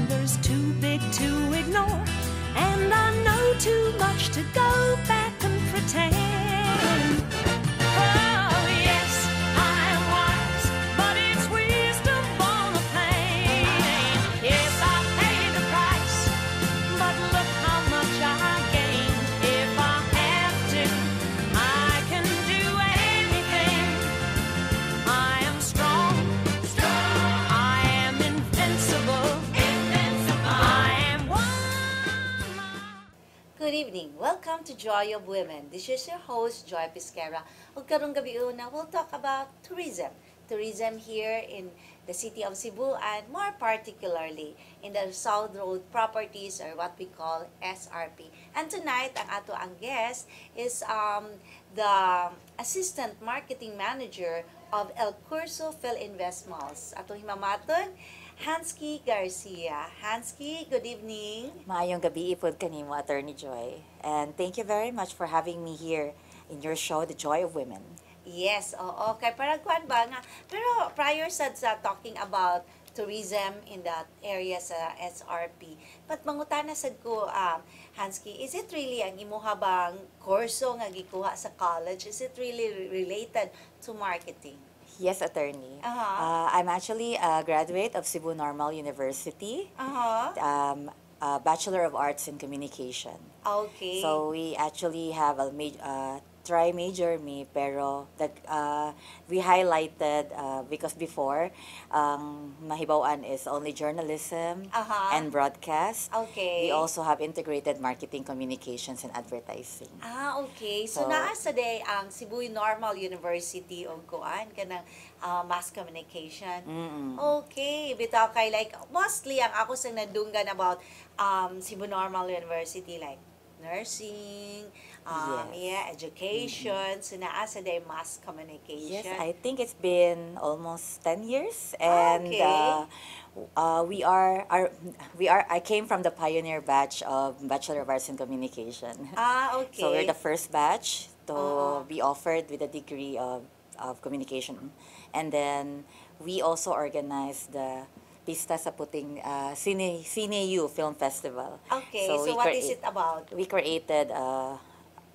numbers too big to ignore, and I know too much to go back evening. Welcome to Joy of Women. This is your host, Joy Pisquera. Ug karong gabi una, we'll talk about tourism. Tourism here in the city of Cebu and more particularly in the South Road properties or what we call SRP. And tonight, ang ato ang guest is um, the Assistant Marketing Manager of El Curso Phil Invest Malls. Ato himamaton, Hansky Garcia. Hansky, good evening. Maayong gabi ipod kanimo, Attorney Joy. And thank you very much for having me here in your show, The Joy of Women. Yes, oo. Kay parang kwan ba nga. Pero prior sa, sa talking about tourism in that area sa SRP, but mangutana sad ko, um, Hansky, is it really ang imuha bang kurso nga gikuha sa college? Is it really re- related to marketing? Yes, Attorney. Uh-huh. Uh, I'm actually a graduate of Cebu Normal University, Uh-huh. um, a Bachelor of Arts in Communication. Okay. So we actually have a major, uh, tri-major me, pero that, uh, we highlighted, uh, because before, ang mahibawan is only journalism Uh-huh. and broadcast. Okay. We also have integrated marketing, communications, and advertising. Ah, okay. So, So- naa sa day ang Cebu Normal University o kuan kanang ah, mass communication. Mm-mm. Okay, bitaw kay like mostly ang ako sa nadunggan about um Cebu Normal University like nursing, um, Yes. yeah, education, so naa sa day mass communication. Yes, I think it's been almost 10 years and Okay. uh, uh, we are, are we are I came from the pioneer batch of Bachelor of Arts in Communication. ah, okay. So we're the first batch to Uh-huh. be offered with a degree of, of communication. And then we also organized the Pista sa Puting uh, Cine, CineU Film Festival. Okay, so, we what is crea- it about? we created uh,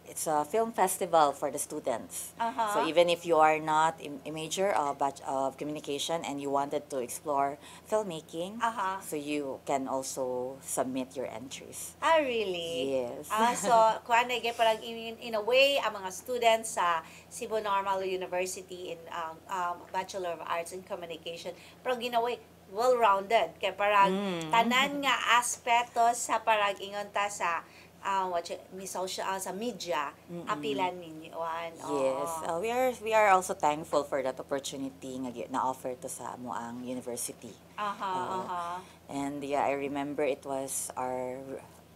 it's a film festival for the students. Uh-huh. So even if you are not a major uh, batch of communication and you wanted to explore filmmaking, Uh-huh. so you can also submit your entries. Ah, really? Yes. Ah, so, kuan na parang in, in a way, ang mga students sa Cebu Normal University in um, um, Bachelor of Arts in Communication, parang in a way, well-rounded. Kaya parang Mm. tanan nga aspeto sa parang ingon ta sa uh, what you, social, ah, sa media, apilan ninyo. Wan. Yes, uh, we are we are also thankful for that opportunity nga na offer to sa amo ang university. Aha, Oo. aha. And yeah, I remember it was our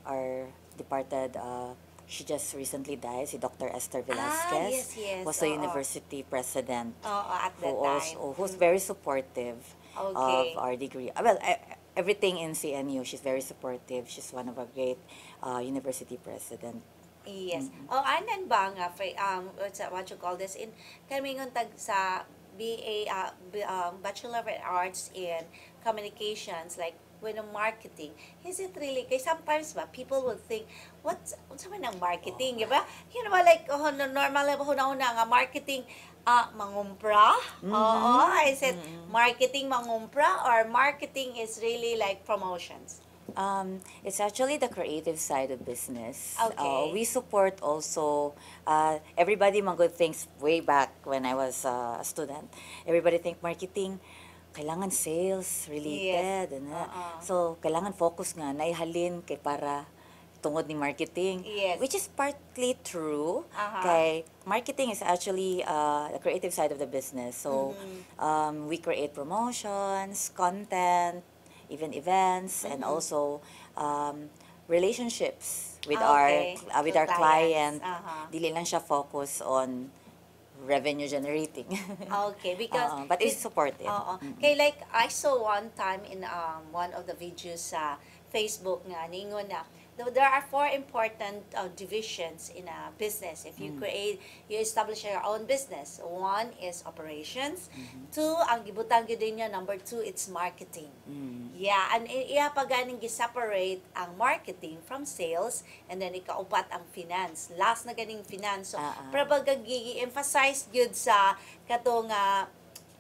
our departed uh, she just recently died, si Dr. Esther Velasquez. yes, yes, Was the oo. university president. Oo, at that who time. also who's very supportive Okay. of our degree. Uh, Well, I, everything in CNU, she's very supportive. She's one of our great uh, university president. Yes. O anan ba nga um what's what you call this in kami tag sa BA uh, um, Bachelor of Arts in Communications like when a marketing. Is it really kay sometimes ba people will think what's what's man ang marketing di ba? You know like oh, no- normal na una nga marketing ah mangumpra? Oo I said marketing mangumpra or marketing is really like promotions Um, it's actually the creative side of business. Uh, Okay. we support also, uh, everybody man good things way back when I was uh, a student. Everybody think marketing, kailangan sales related. ano. Uh-uh. So, kailangan focus nga, naihalin kay para tungod ni marketing. Yes. Which is partly true. Uh-huh. Kay marketing is actually uh, the creative side of the business. So, Mm-hmm. um, we create promotions, content, even events, and Mm-hmm. also um, relationships with Okay. our uh, with With our client. Uh-huh. Dili lang siya focus on revenue generating. Okay, because Oo, but it's supportive. Oo. Kay like I saw one time in um one of the videos sa Facebook nga ningon na there are four important uh, divisions in a business. If you create, you establish your own business. One is operations. Two, ang gibutang gyud niya, number two, it's marketing. Mm. Yeah, and iya pa ganing gi-separate ang marketing from sales and then ikaupat ang finance. Last na ganing finance. So, Ah, ah. pero pag gi-emphasize gyud sa katong nga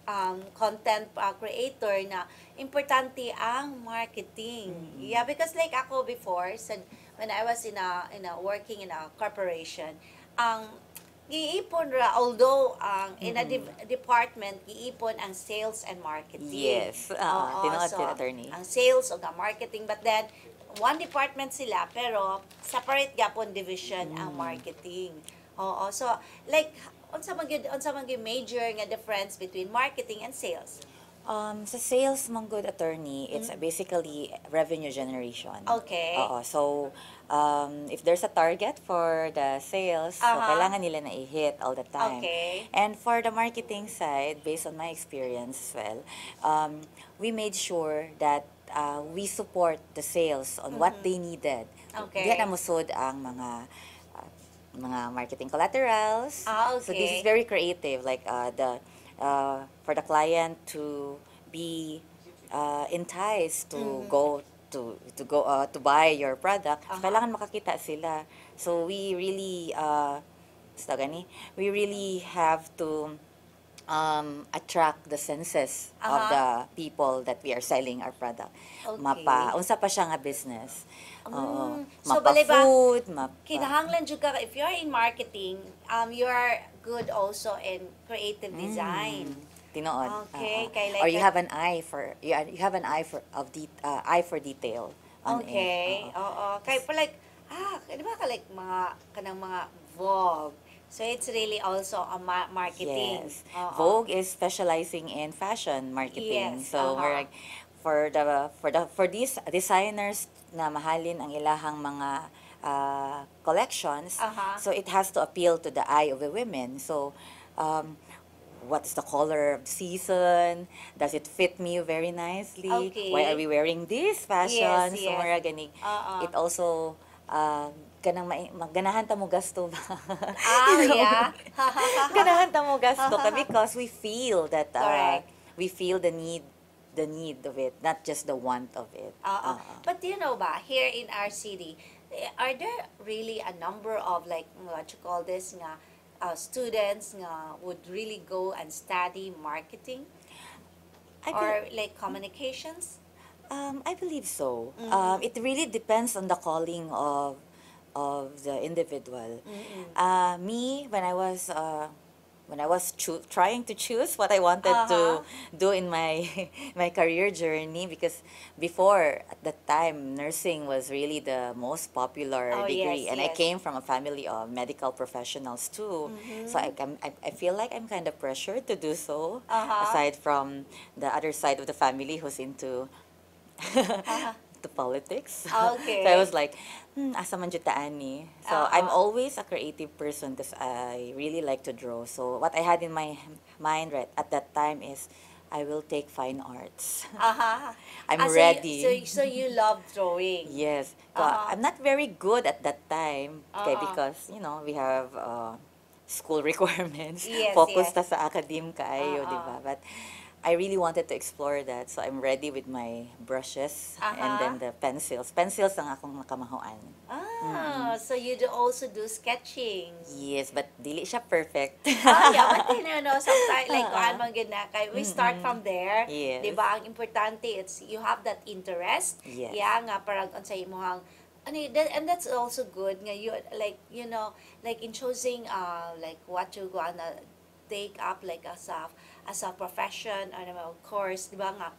um, content uh, creator na importante ang marketing. Yeah, because like ako before, sa, when I was in a, in a working in a corporation, ang giipon ra although ang in a div- department giipon ang sales and marketing. Yes. Ah, Oo, so, attorney. Ang sales o ang marketing but then one department sila pero separate gapon division ang Mm. marketing. Oo, so like unsa man gyud unsa man gyud major nga difference between marketing and sales? Um, sa sales, mong good attorney, it's basically revenue generation. Okay. Oo. So, um, if there's a target for the sales, so Aha. kailangan nila na i-hit all the time. Okay. And for the marketing side, based on my experience as well, um, we made sure that uh, we support the sales on what they needed. Mm-hmm. Okay. Diyan na musod ang mga mga marketing collaterals. Ah, So this is okay. very creative, like uh, the uh, for the client to be uh, enticed to Mm-hmm. go to to go uh, to buy your product. Aha. Kailangan makakita sila. So we really uh, gani, we really have to um, attract the senses of Aha. the people that we are selling our product. Okay. Mapa, unsa pa siya nga business. Oo. Mm. So, bali ba, food, mapa Kinahanglan jud ka if you're in marketing, um you are good also in creative Mm. design. Tinood. Okay, oo. kay like Or you have an eye for you, you have an eye for of de, uh, eye for detail. on. Okay. Oo. Oo. Kay pa like ah, di ba ka like mga kanang mga Vogue. So it's really also a ma- marketing. Yes. Oo. Vogue is specializing in fashion marketing. Yes, So aha. we're like for the for the for these designers na mahalin ang ilahang mga uh, collections. Aha. So it has to appeal to the eye of the women. So um what is the color of the season? Does it fit me very nicely? Okay. Why are we wearing this fashion? Yes, So yes. mura gani. Oo. It also uh, kanang mai- maganahan ta mo gasto ba? Ah, know? yeah. ganahan ta mo gasto ka because we feel that uh, Correct. we feel the need the need of it, not just the want of it. Oo. Oo. But you know ba, here in our city, eh, are there really a number of like what you call this nga uh, students nga would really go and study marketing I, or like communications? um, I believe so. Mm-hmm. Um, it really depends on the calling of of the individual. Mm-mm. Uh, me, when I was uh, when I was choo- trying to choose what I wanted Uh-huh. to do in my my career journey, because before at that time nursing was really the most popular Oh, degree, yes, and I came from a family of medical professionals too. So I, I I feel like I'm kind of pressured to do so. Uh-huh. Aside from the other side of the family who's into to politics. Okay. so I was like, hmm, asa man jud ani. So Uh-uh. I'm always a creative person because I really like to draw. So what I had in my mind right at that time is I will take fine arts. Aha. I'm Ah, so ready. You, so, so you love drawing. Yes. So, Uh-huh. I'm not very good at that time okay, Uh-uh. because, you know, we have uh, school requirements. Yes, Focus yes. ta sa academe kayo, Uh-uh. di ba? But I really wanted to explore that. So I'm ready with my brushes and Uh-huh. then the pencils. Pencils ang akong nakamahuan. Ah, so you do also do sketching. Yes, but dili siya perfect. oh, yeah, but you know, sometimes, like, kuhaan man gid na kay, we start Mm-mm. from there. Yes. Di ba? Ang importante, it's, you have that interest. Yes. Yeah, nga, parang, ang say mo hang, ano, yun, that, and that's also good, nga, you, like, you know, like, in choosing, uh, like, what you gonna take up, like, as a, as a profession, or naman, of course, di ba nga,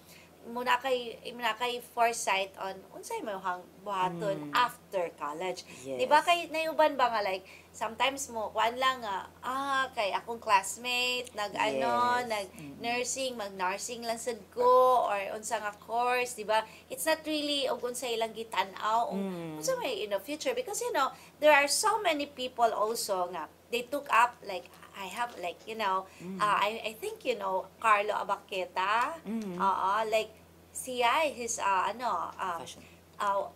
muna kay muna kay foresight on unsay mo hang buhaton Mm. after college. Yes. Di ba kay nayuban ba nga like sometimes mo kwan lang nga ah kay akong classmate nag ano Yes. nag Mm. nursing mag nursing lang sad ko or unsa nga course di ba it's not really og unsa ilang gitan-aw Mm. unsa may in the future because you know there are so many people also nga they took up like I have like you know uh, I I think you know Carlo Abaqueta Mm. Oo, like siya his uh, ano uh, Fashion. uh,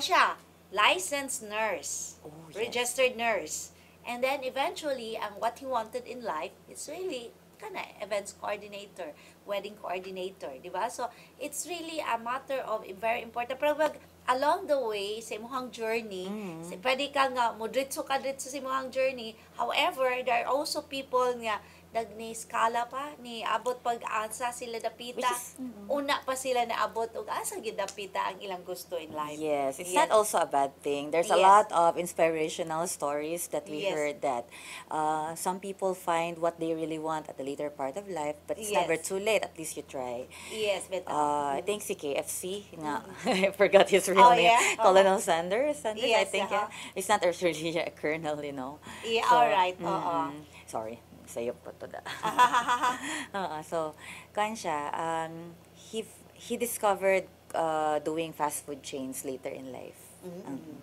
siya licensed nurse, Oh, yes. registered nurse. And then eventually, ang what he wanted in life is really kana events coordinator, wedding coordinator, di ba? So, it's really a matter of very important. Pero wag, along the way, sa imuhang journey, Mm. si- pwede ka nga, mudritso ka dritso sa imuhang journey. However, there are also people nga, nagni skala pa ni abot pag asa sila dapita is- mm. una pa sila na abot og asa gid dapita ang ilang gusto in life Yes, it's Yes. not also a bad thing. There's a Yes. lot of inspirational stories that we Yes. heard that uh, some people find what they really want at the later part of life, but it's never Yes. too late. At least you try. yes beto Uh, I think si KFC, nga, I forgot his real Oh, name, yeah? Colonel Sanders. Sanders, I Yes, think. uh-huh. yeah. It's not really a colonel, you know. Yeah, alright, oo. mm, Sorry, sa'yo po to da. Oo, so, kan siya, um, he, he discovered uh, doing fast food chains later in life. Mhm.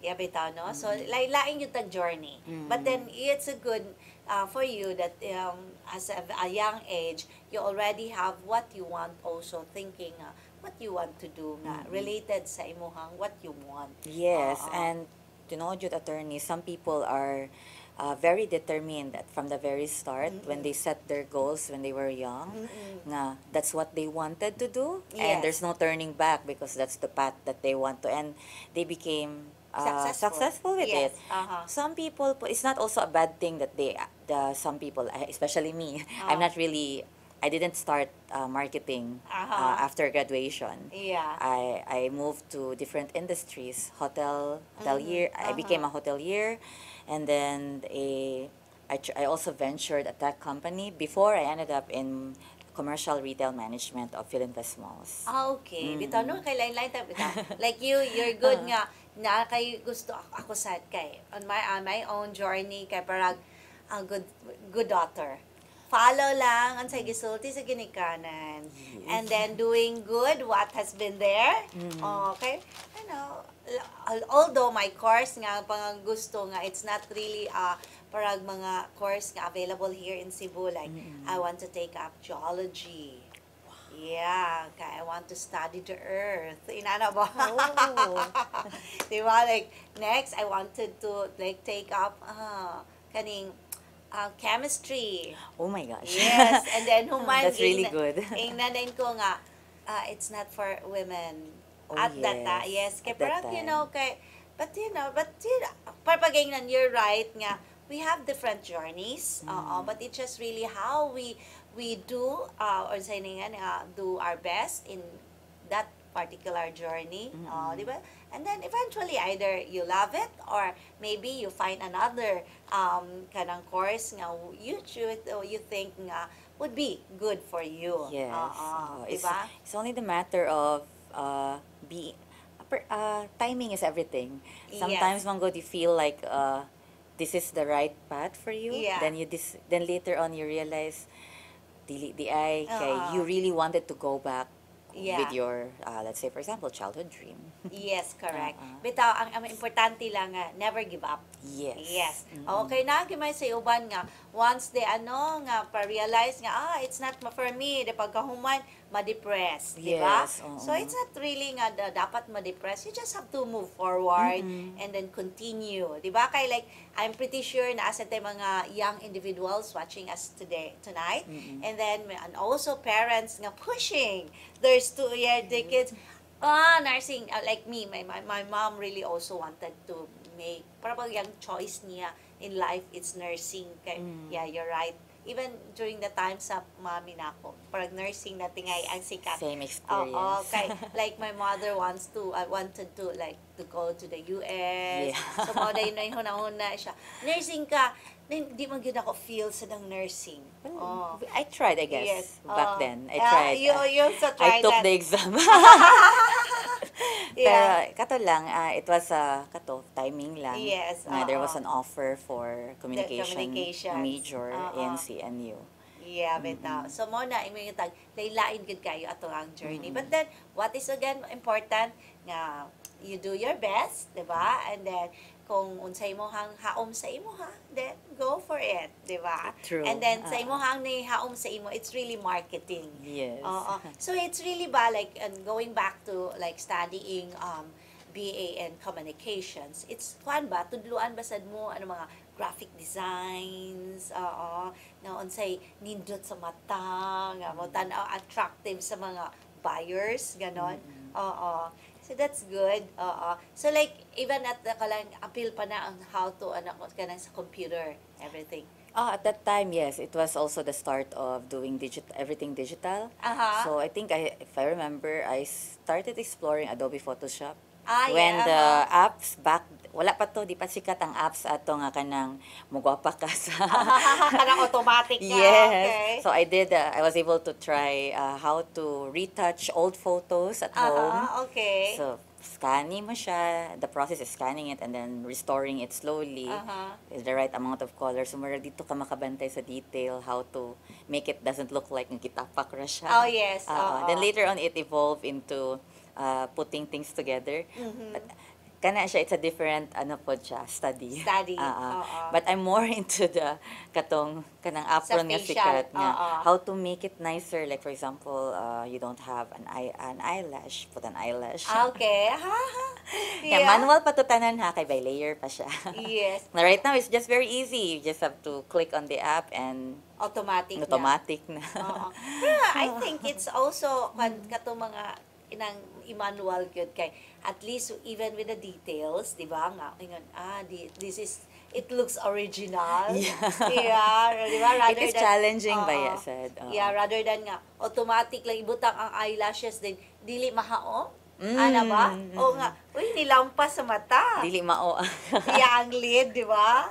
Yeah, bitaw, no? So, Mm-hmm. like, laing yung tag journey. But then, it's a good uh, for you that um, as a, a young age, you already have what you want also, thinking uh, what you want to do nga, Mm-hmm. related sa imuhang what you want. Yes, Oo. and you know, Jude attorney, some people are uh, very determined that from the very start when they set their goals when they were young, Mm-mm. nga that's what they wanted to do, Yes. and there's no turning back because that's the path that they want to, and they became uh, Successful. successful with Yes, it. uh-huh. Some people, it's not also a bad thing that they, the some people, especially me, I'm Ah. not really, I didn't start uh, marketing Uh-huh. uh, after graduation. Yeah. I I moved to different industries, hotel hotelier. I became a hotelier, and then a I, tr- I also ventured at that company before I ended up in commercial retail management of Philinvest Malls. Ah, okay. Mm. Bitaw, no, kay lain-lain tayo, bitaw. Like you, you're good Uh-huh. nga, na kay gusto ako, ako sad kay, on my, on my own journey, kay parang, a good, good daughter. Follow lang ang sa gisulti sa ginikanan. And then doing good what has been there. Mm. Okay? Ano, al- although my course nga pang gusto nga it's not really uh, parang mga course nga available here in Cebu like I want to take up geology. Yeah, I want to study the earth. Inana ba? Oh. Di ba? Like, next, I wanted to, like, take up, uh, kaning, uh, chemistry. Oh my gosh. Yes, and then human. That's really good. Ingnanin ko nga, uh, it's not for women. Oh, at that time, yes. yes. Kaya parang, you know, kay, but you know, but you know, parpagingnan, you're right nga, we have different journeys, Mm. oo, but it's just really how we we do, uh, or say nga, uh, do our best in that particular journey, Mm-mm. oh, di ba? And then eventually either you love it or maybe you find another um kanang course nga you choose or you think nga would be good for you. Yes. Oo, Oo. it's, diba? it's only the matter of uh, be, uh, timing is everything. Sometimes Yes. man go, you feel like uh, this is the right path for you. Yeah. Then you dis- then later on you realize, dili di ay, kay you really wanted to go back Yeah. with your, uh, let's say for example, childhood dream. Yes, correct. Bitaw, ang, ang importante lang nga, never give up. Yes. Yes. Mm-mm. Okay na gimay sa uban nga once they ano nga pa-realize nga ah it's not for me de pagkahuman ma-depress, di ba? Yes, oo. So it's not really nga da, dapat ma-depress. You just have to move forward Mm-mm. and then continue, di ba? Kay like I'm pretty sure na asa tayo mga young individuals watching us today tonight Mm-mm. and then and also parents nga pushing their stu- yeah, their kids ah nursing uh, like me my, my my mom really also wanted to make parang yung choice niya in life it's nursing kay Mm. yeah you're right even during the time sa mami na ako parang nursing na tingay ang sikat Same Oo, experience. kay like my mother wants to I wanted to like to go to the US. Yeah. So mo na yun huna-huna siya. Nursing ka, hindi man gyud ako feel sa ng nursing. Oh. I tried, I guess, Yes. back Oo. then. I Ah, tried. you, uh, you also I tried took that. the exam. Yeah. Pero kato lang, ah, it was a kato timing lang. Yes, Na there was an offer for communication major Oo. in CNU. Yeah, bitaw. So mo na imo yung tag laylain gud kayo ato ang journey. Mm-mm. But then what is again important nga you do your best, 'di ba? And then kung unsay mo hang haom sa imo ha, then go for it, 'di ba? True. And then sa Ah. imo hang ni haom sa imo, it's really marketing. Yes. Oo. So it's really ba like and going back to like studying um BA in Communications, it's kuan ba tudluan ba sad mo ano mga graphic designs, oo, na unsay nindot sa mata, nga mo tan-aw attractive sa mga buyers, ganon. Oo. So that's good. Oo. So like even at the kalang appeal pa na ang how to ano kanang sa computer, everything. Oh, at that time, yes, it was also the start of doing digit everything digital. Aha. So I think I, if I remember, I started exploring Adobe Photoshop. Ah, when yeah, the aha. apps back wala pa to di pa sikat ang apps ato nga kanang mugwapa ka sa kanang automatic nga. yes Okay. so i did uh, i was able to try uh, how to retouch old photos at home Aha, okay. so scanning mo siya the process is scanning it and then restoring it slowly Aha. is the right amount of color so mura dito ka makabantay sa detail how to make it doesn't look like ng kitapak ra siya Oh, yes. Oo. Oo. then later on it evolved into uh, putting things together Mm-hmm. but kana siya it's a different ano po siya study Study, Ah, ah. oo. but I'm more into the katong kanang apron nga sikat nga how to make it nicer like for example uh, you don't have an eye an eyelash put an eyelash Okay. Ha, ha. yeah. manual pa to tanan ha kay by layer pa siya Yes. Right now it's just very easy you just have to click on the app and Automatic na. automatic na, Oo. Pero I think it's also kan kato mga inang i-manual gyud kay at least even with the details, di ba nga ingon ah di, this is it looks original. Yeah. Yeah, di ba? It is challenging ba, Oo. yeah, said. Oo. Yeah, rather than nga automatic lang ibutang ang eyelashes din dili mahaom. Mm. Ano ba? O nga, uy, nilampas sa mata. dili mao yeah, ang lead, di ba?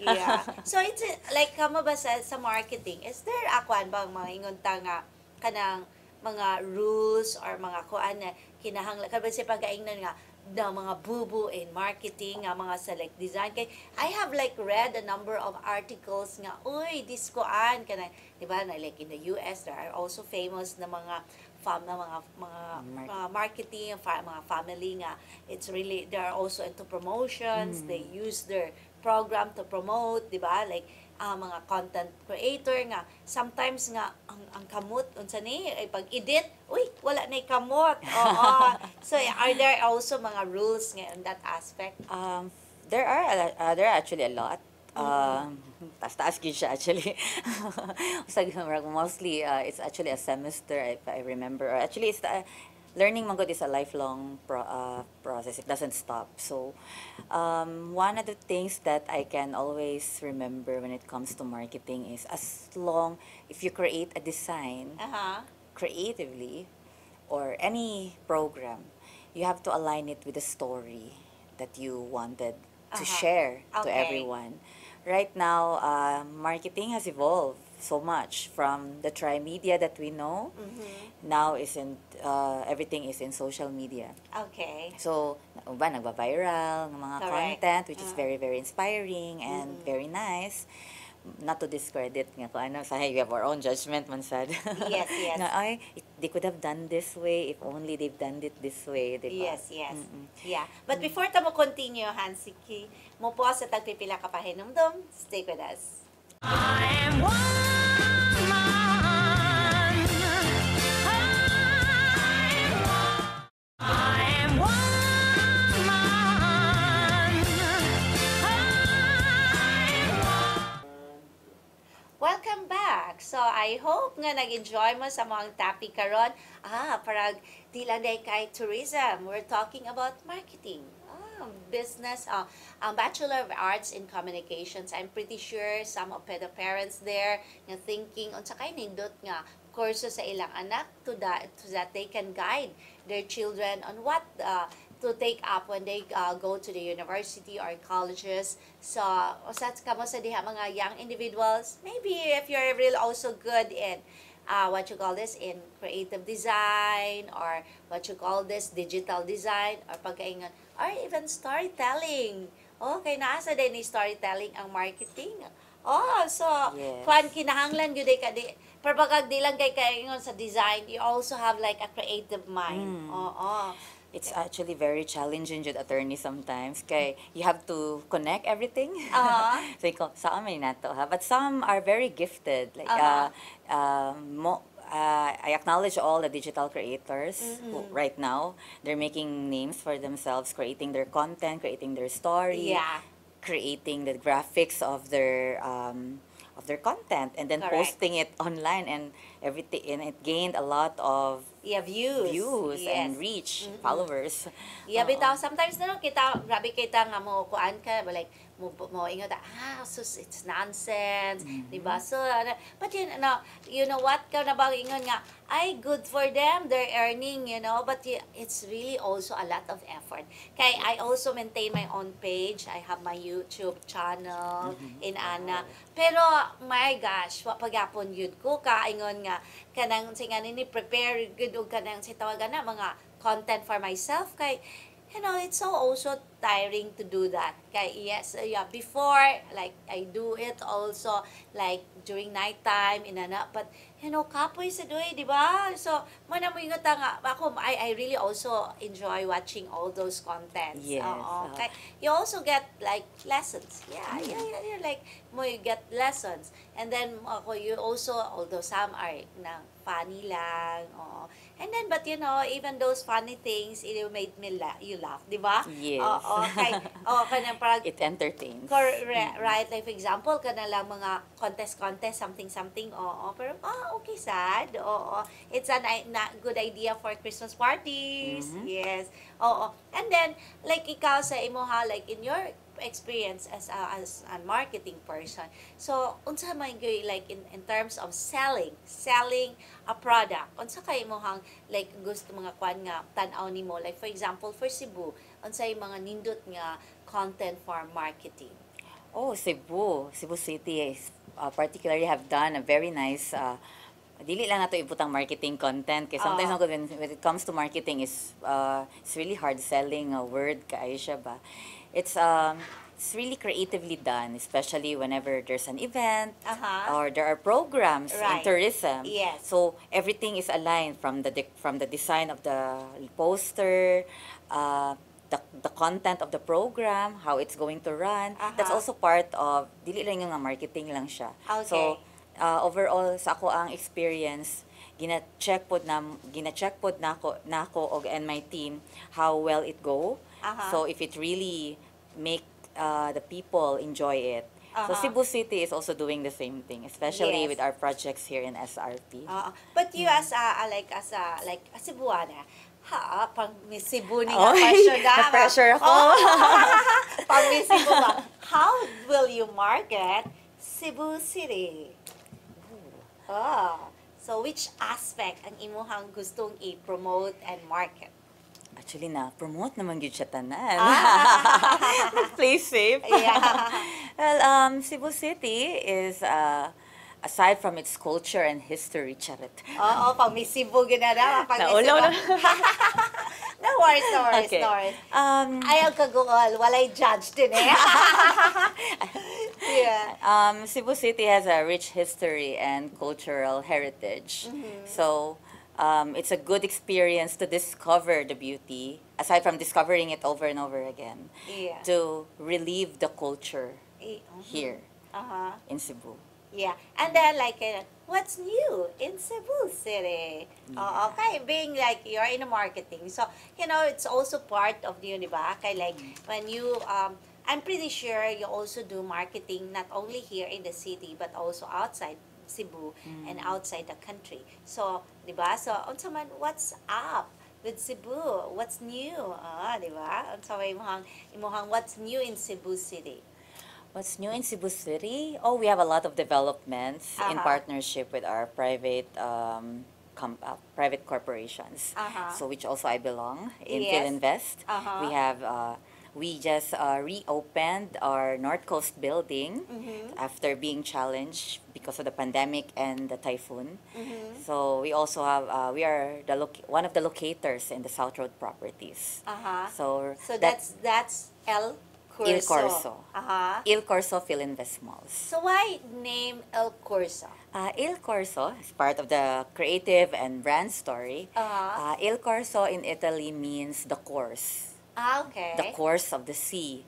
Yeah. So, it's uh, like, kamo ba sa, sa marketing, is there akwan bang mga ingon ta nga kanang mga rules or mga kuan na kinahanglan. Kada sa pagaingnan nga na mga bubu in marketing nga mga select design. Kay I have like read a number of articles nga uy this kuan kana di ba? Na like in the US there are also famous na mga fam na mga mga Mar- mga marketing fa, mga family nga. It's really they are also into promotions. They use their program to promote di ba? Like ah, mga content creator nga sometimes nga ang ang kamot unsa ni ay pag edit uy wala na kamot oo so are there also mga rules nga in that aspect Um, there are lot- uh, there are actually a lot. Um, taas taas gyud siya actually. Mostly uh, it's actually a semester if I remember. Or actually it's the, learning man gud is a lifelong pro, uh, process. It doesn't stop. So um, one of the things that I can always remember when it comes to marketing is as long if you create a design aha creatively or any program, you have to align it with the story that you wanted to Uh-huh. share to everyone. Right now, uh, marketing has evolved so much from the tri-media that we know. Mm-hmm. Now isn't uh, everything is in social media. okay So, ba nagba-viral ng mga Correct. content which is Uh. very very inspiring and Mm-mm. very nice. Not to discredit nga kung ano, sa we have our own judgment man sad. Yes, yes. na ay it- they could have done this way if only they've done it this way, di ba? Yes, yes. Mm-mm. Yeah. But before ta mo continue, Hansiki, mo po sa tagpipila ka pahinumdum, stay with us. I am woman. I hope nga nag-enjoy mo sa mga topic karon. Ah, parang di lang dahil kay tourism. We're talking about marketing. Ah, business, ah, ang Bachelor of Arts in Communications. I'm pretty sure some of the parents there nga thinking, unsa kay nindot nga kurso sa ilang anak to that, to that they can guide their children on what uh, to take up when they uh, go to the university or colleges. So, usat ka mo sa diha mga young individuals, maybe if you're real also good in uh, what you call this in creative design or what you call this digital design or pagkaingon or even storytelling. Okay, naasa din ni storytelling ang marketing. Oh, so Yes. kwan kinahanglan gyud ka di pero pagka di lang kay kaingon sa design, you also have like a creative mind. Mm. Oo. It's actually very challenging jud attorney sometimes kay you have to connect everything. Uh-huh. so ikaw, sa amin nato ha. But some are very gifted like Uh-huh. uh, um, mo uh, I acknowledge all the digital creators Mm-hmm. right now they're making names for themselves, creating their content, creating their story, Yeah. creating the graphics of their um, of their content, and then Correct. posting it online, and everything, and it gained a lot of Yeah, views. views Yes. and reach, followers. Yeah, Oo. bitaw sometimes na no, kita grabe kita nga mo kuan ka but like mo mo ingon ta ah sus it's nonsense, di ba? So ano, but you know, you know what ka na bang ingon nga ay good for them, they're earning, you know, but it's really also a lot of effort. Kay I also maintain my own page. I have my YouTube channel in Ana. Pero my gosh, wa pagyapon yun ko ka ingon nga kanang singa ni prepare good og kanang si tawagan na mga content for myself kay you know it's so also tiring to do that. Kay yes uh, yeah before like I do it also like during night time inana but you know kapoy sa doy di ba? So man mo ingot nga ako I I really also enjoy watching all those contents. Yes, Oo. oo. Kay you also get like lessons. Yeah yeah yeah, yeah like mo you get lessons. And then ako you also although some are na funny lang oo and then but you know even those funny things it made me la- you laugh di ba Yes. oo kay oo kanang parang It entertains. Correct, right. Like, for example, ka na lang mga contest-contest, something-something, oo. Pero, ah, okay, sad. Oo. It's a na, good idea for Christmas parties. Mhm. Yes. Oo. And then, like, ikaw sa imo ha, like, in your experience as a, as a marketing person. So, unsa man gyud like in, in terms of selling, selling a product. Unsa kay mo hang like gusto mga kwan nga tan-aw nimo like for example for Cebu, unsa mga nindot nga content for marketing. Oh, Cebu. Cebu City is uh, particularly have done a very nice uh, dili lang nato ibutang marketing content kay sometimes ako when, when it comes to marketing is uh, it's really hard selling a word kaayo siya ba it's um it's really creatively done especially whenever there's an event Aha. or there are programs in Right. tourism Yes. so everything is aligned from the de- from the design of the poster uh, the, the content of the program, how it's going to run. That's Aha. also part of, dili lang yung marketing lang siya. So, Okay. uh, overall, sa ako ang experience, gina-check pod na, gina-check pod nako, nako og and my team how well it go. Aha. So, if it really make uh, the people enjoy it. So, Aha. Cebu City is also doing the same thing, especially Yes. with our projects here in SRP. Oo. But you Mm. as a, like as a like a Cebuana, ha, pang Miss Cebu ni nga question na. na-pressure ako. Oo. pang Miss Cebu ba? How will you market Cebu City? Oh. So which aspect ang imuhang gustong i-promote and market? Actually, na-promote naman yun siya tanan. Ah. Play safe. Yeah. well, um, Cebu City is, uh, aside from its culture and history, charit. Oo, pang Miss Cebu ginana, pang Miss Naulaw Cebu. no worries, no worries, Okay. no worries. Um, Ayaw kaguol, walay judge din eh. yeah. um, Cebu City has a rich history and cultural heritage. Mm-hmm. So, um, it's a good experience to discover the beauty, aside from discovering it over and over again, Yeah. to relieve the culture Eh, mhm. here Uh-huh. in Cebu. Yeah. And then like uh, what's new in Cebu City? Oh, okay, being like you're in the marketing. So, you know, it's also part of the, di ba? Kay like when you um I'm pretty sure you also do marketing not only here in the city but also outside Cebu and outside the country. So, di ba? So, unsa man what's up? with Cebu, what's new? Ah, di ba? Unsa may imong imong what's new in Cebu City? What's new in Cebu City? Oh, we have a lot of developments in Uh-huh. partnership with our private um, com- uh, private corporations. Uh-huh. So which also I belong in Yes. Philinvest. Uh-huh. We have uh, we just uh, reopened our North Coast building Mm-hmm. after being challenged because of the pandemic and the typhoon. Mm-hmm. So we also have uh, we are the loc- one of the locators in the South Road properties. Uh-huh. So, So that- that's that's El Corso. Il Corso. Uh-huh. Il Corso Philinvest Malls. So why name El Corso? Uh, Il Corso is part of the creative and brand story. Uh-huh. Uh, Il Corso in Italy means the course, Ah, okay. the course of the sea.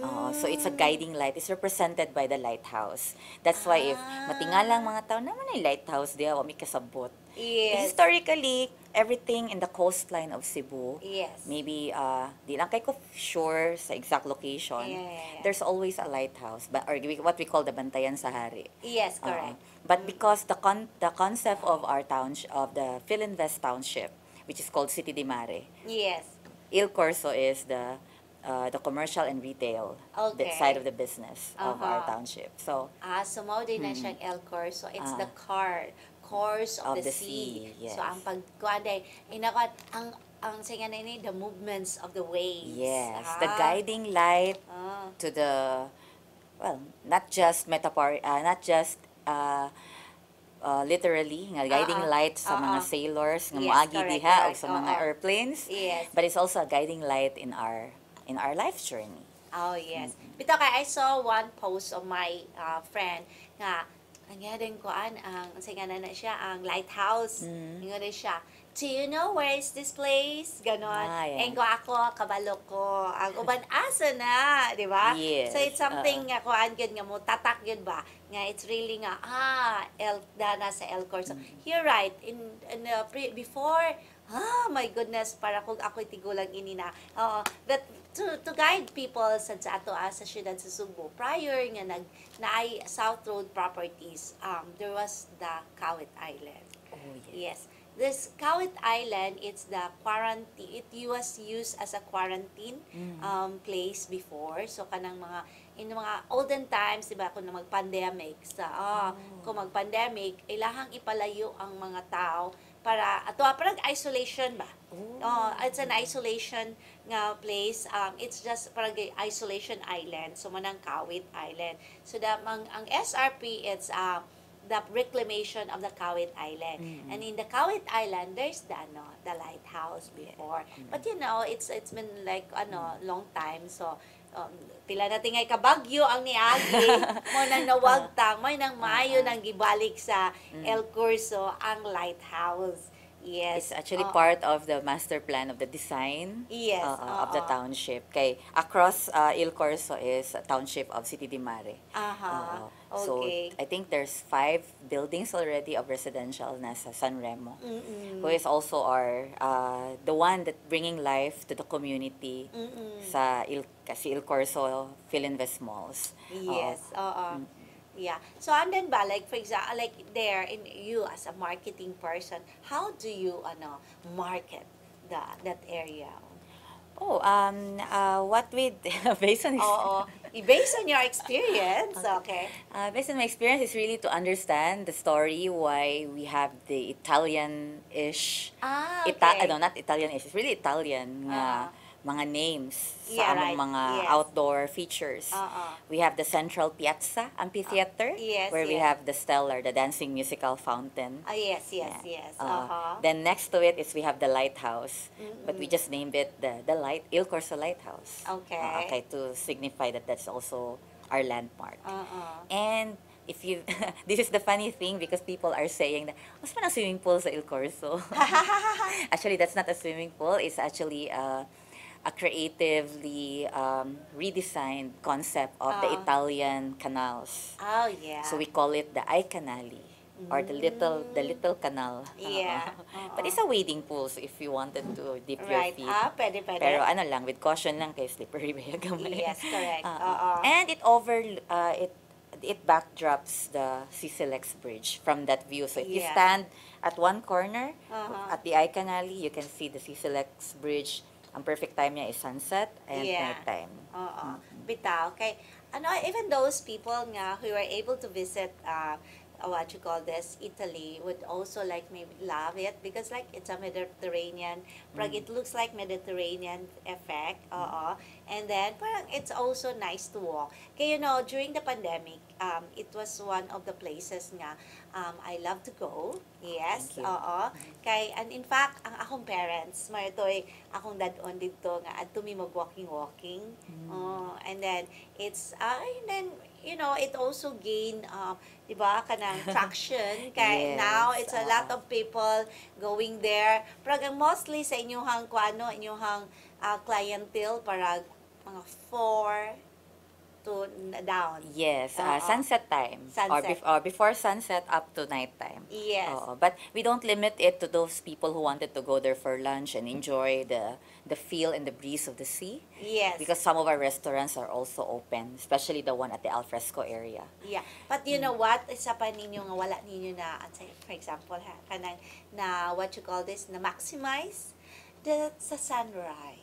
Uh, so it's a guiding light. It's represented by the lighthouse. That's why if Ah. matingalang mga tao naman ay lighthouse diya, wa mi kasabot. Yes. Historically, everything in the coastline of Cebu, Yes. maybe uh, di lang kay ko sure sa exact location. Yeah, yeah, yeah. There's always a lighthouse, but or what we call the Bantayan sa Hari. Yes, Oo. correct. But because the con the concept of our town of the Philinvest township, which is called City de Mare, Yes. Il Corso is the uh, the commercial and retail Okay. side of the business of our Uh-huh. township. So Ah, so mao din na siyang El Corso. It's. Ah. the car, course of, Of the, the sea. sea, yes. So ang pagkuan day, inakot ang ang singa na ini the movements of the waves. yes, Ah. the guiding light Ah. to the well, not just metaphor, uh, not just uh, uh, literally nga guiding Ah, ah. light sa Ah, mga sailors nga Yes, moagi diha o sa mga Oo. airplanes, Yes. but it's also a guiding light in our in our life journey. Oh, yes. Bito kay I saw one post of my uh, friend nga ang din ko an ang singa na na siya ang lighthouse. Mm. Ingon siya. Do you know where is this place? Ganon. Ah, yeah. Ko ako, kabalo ko. Ang uban asa na, di ba? Yes, So it's something nga ko an gyud nga mo tatak gyud ba? Nga it's really nga ah El dana sa El Corso. Mm. You're right. In, in uh, pre, before Ah, my goodness, para kung ako'y tigulang ini na. Oo. But to, to guide people sa sa ato ah, sa syudad sa Subo, prior nga nag naay South Road Properties, um, there was the Kawit Island. Oh Yes. This Kawit Island, it's the quarantine, it was used as a quarantine Mm. um, place before. So, kanang mga, in mga olden times, di ba, kung mag-pandemic, sa, ah, kung mag-pandemic, ilahang ipalayo ang mga tao para, ato, parang isolation ba? Oh, it's an isolation nga place. Um, it's just parang isolation island. So, manang Kawit Island. So, the, ang, ang SRP, it's, uh, the reclamation of the Kawit Island. Mm-hmm. And in the Kawit Island, there's the ano, the lighthouse before. Mm-hmm. But you know, it's it's been like ano, long time. So um, pila na tingay kabagyo ang niagi mo nang nawagtang mo nang maayo nang gibalik sa El Curso ang lighthouse. Yes. It's actually Oo. part of the master plan of the design Yes, uh, of the oo. township. Kay across uh, Il Corso is a township of City de Mare. Aha. Oo. So Okay. I think there's five buildings already of residential na sa San Remo. Mm-mm. Who is also our uh, the one that bringing life to the community Mm-mm. sa Il kasi Il Corso Philinvest Malls. Oo. Yes. Oo. Yeah. So and then ba like for example like there in you as a marketing person, how do you ano market the that area? Oh, um, uh, what we based on Oo. Based on your experience, okay. Uh, based on my experience, is really to understand the story why we have the Italian-ish, Ah, okay. Ita- ano, not Italian-ish, it's really Italian nga Ah. Mga names Yeah, sa among right. mga Yes. outdoor features. Oo. We have the Central Piazza Amphitheater, Ah, yes, where we have the Stellar, the dancing musical fountain. Ah, yes, yes, Yeah. yes. Uh, Uh-huh. Then next to it is we have the lighthouse, but we just named it the the light Il Corso Lighthouse. Okay. Uh, okay, to signify that that's also our landmark. Uh-uh. And if you, this is the funny thing because people are saying that, man ang swimming pool sa Il Corso. actually, that's not a swimming pool. It's actually a, a creatively um, redesigned concept of the Ah. Italian canals. Oh, yeah. So we call it the I Canali or the little the little canal. Yeah. But it's a wading pool so if you wanted to dip your feet. Ah, pwede, pwede. Pero ano lang, with caution lang kay slippery ba gamay. Yes, correct. Oo. Oo. And it over, uh, it it backdrops the Sisilex Bridge from that view. So if you Yeah. stand at one corner Uh-huh. at the I Canali, you can see the Sisilex Bridge. Ang perfect time niya is sunset and Yeah. nighttime. Oo. Bitaw. Okay. Ano, even those people nga who were able to visit uh, what you call this, Italy, would also like maybe love it because like it's a Mediterranean, parang it looks like Mediterranean effect. Oo. And then parang it's also nice to walk. Kaya you know, during the pandemic, um, it was one of the places nga um, I love to go. Yes. Oo. Kay, and in fact, ang akong parents, may ito'y akong dadon dito nga at tumi mag walking walking. Oh, and then it's uh, and then you know, it also gain um, 'di ba, kanang traction kay Yes, now it's a lot of people going there. Pero mostly sa inyong kuano, inyong uh, clientele para mga 4 to down. Yes, uh, Oo. sunset time. Or, Sunset. bef- or before sunset up to nighttime. Yes. Oo. But we don't limit it to those people who wanted to go there for lunch and enjoy the the feel and the breeze of the sea. Yes. Because some of our restaurants are also open, especially the one at the Alfresco area. Yeah. But you know what? Isa pa ninyo nga wala ninyo na, for example, ha, kanang, na what you call this, na maximize the sa sunrise.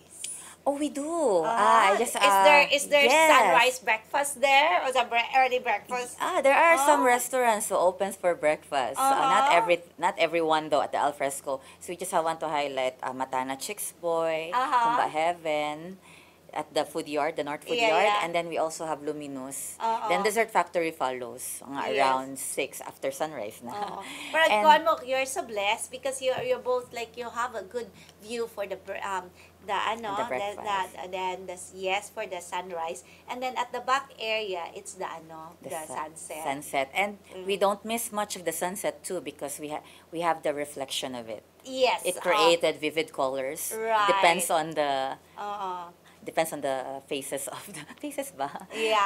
Oh, we do. Ah, ah, I just, is uh, there is there yes. sunrise breakfast there or the bre- early breakfast? Ah, there are some Oh. restaurants who opens for breakfast. Uh, not Uh-huh. every, not everyone though at the Alfresco. So we just uh, want to highlight uh, Matana Chicks Boy, Uh-huh. Kumba Heaven, at the food yard, the North Food Yeah, Yard, yeah. and then we also have Luminous. Uh-uh. Then Dessert Factory follows, mga Yes. around six after sunrise na. Oo. Pero And- kuwan mo, you're so blessed because you're you're both like you have a good view for the br- um the ano The the, the, breakfast. then the yes for the sunrise and then at the back area it's the ano the, sun- sunset. Sunset. And we Mm. don't miss much of the sunset too because we, ha- we have the reflection of it. Yes. It uh, created vivid colors. Right. Depends on the Oo. depends on the faces of the faces ba? Yeah.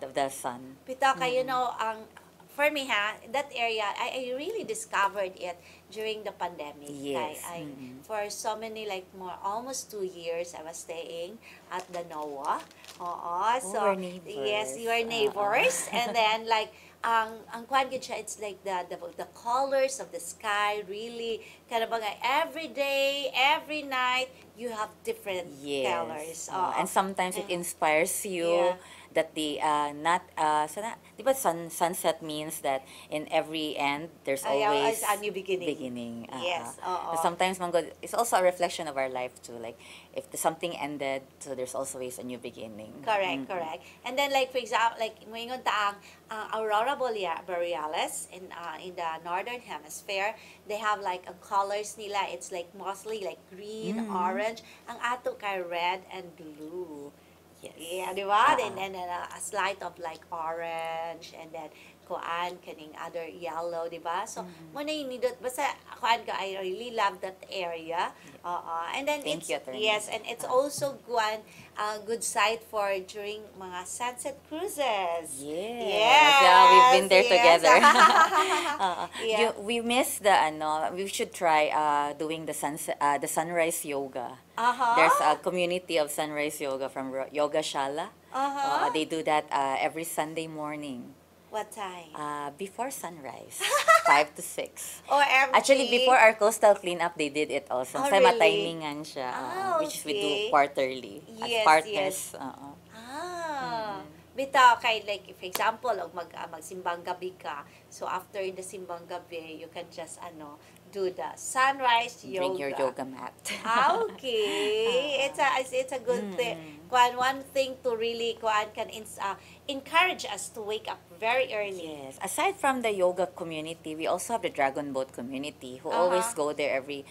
Uh, of the sun. Pitaka, you know, ang for me ha, that area, I, I really discovered it during the pandemic. Yes. I, I, Mm. For so many, like more, almost two years, I was staying at the NOAA. Oo. So, we're neighbors. yes, you are Oo. neighbors. and then, like, ang ang kwan gid siya, it's like the, the the colors of the sky really kind of mga every day every night you have different Yes. colors. Oo. and sometimes it Mm. inspires you Yeah. That the uh, not uh, so na, di ba sun, sunset means that in every end there's Ay, always a new beginning. beginning. Uh, Yes, uh. Sometimes man God, it's also a reflection of our life too. Like if the, something ended, so there's always a new beginning. Correct, Mm. correct. And then like for example, like moingon ta ang uh, aurora borealis in uh, in the northern hemisphere, they have like ang colors nila. It's like mostly like green, Mm. orange. Ang ato kay red and blue. Yes. Yeah, di ba? Ah. And then uh, a slight of like orange and then kuan kaning other yellow, di ba? So, Mm-hmm. mo na yung nindot. Basta, kuan ka, I really love that area. Oo. And then, Thank it's, you, Attorney. yes, and it's Ah. also kuan, a good site for during mga sunset cruises. Yes. Yes, Yeah, we've been there yes. together. Uh, Yeah. you, we miss the ano. We should try uh, doing the sunset, uh, the sunrise yoga. Uh-huh. There's a community of sunrise yoga from Ro- Yoga Shala. Uh-huh. Uh, they do that uh, every Sunday morning What time? uh, before sunrise, five to six. OMG. Actually, before our coastal cleanup, they did it also. Oh, Sa really? matimingan siya, uh, Ah, which we do quarterly Yes, as partners. Uh-uh. Ah. Bitaw kay like for example og mag ah, magsimbang gabi ka. So after the simbang gabi, you can just ano do the sunrise yoga. Bring your yoga mat. Ah, okay. It's a it's, it's a good thing. Kuan one thing to really kuan can uh, encourage us to wake up very early. Yes. Aside from the yoga community, we also have the Dragon Boat community who Uh-huh. always go there every,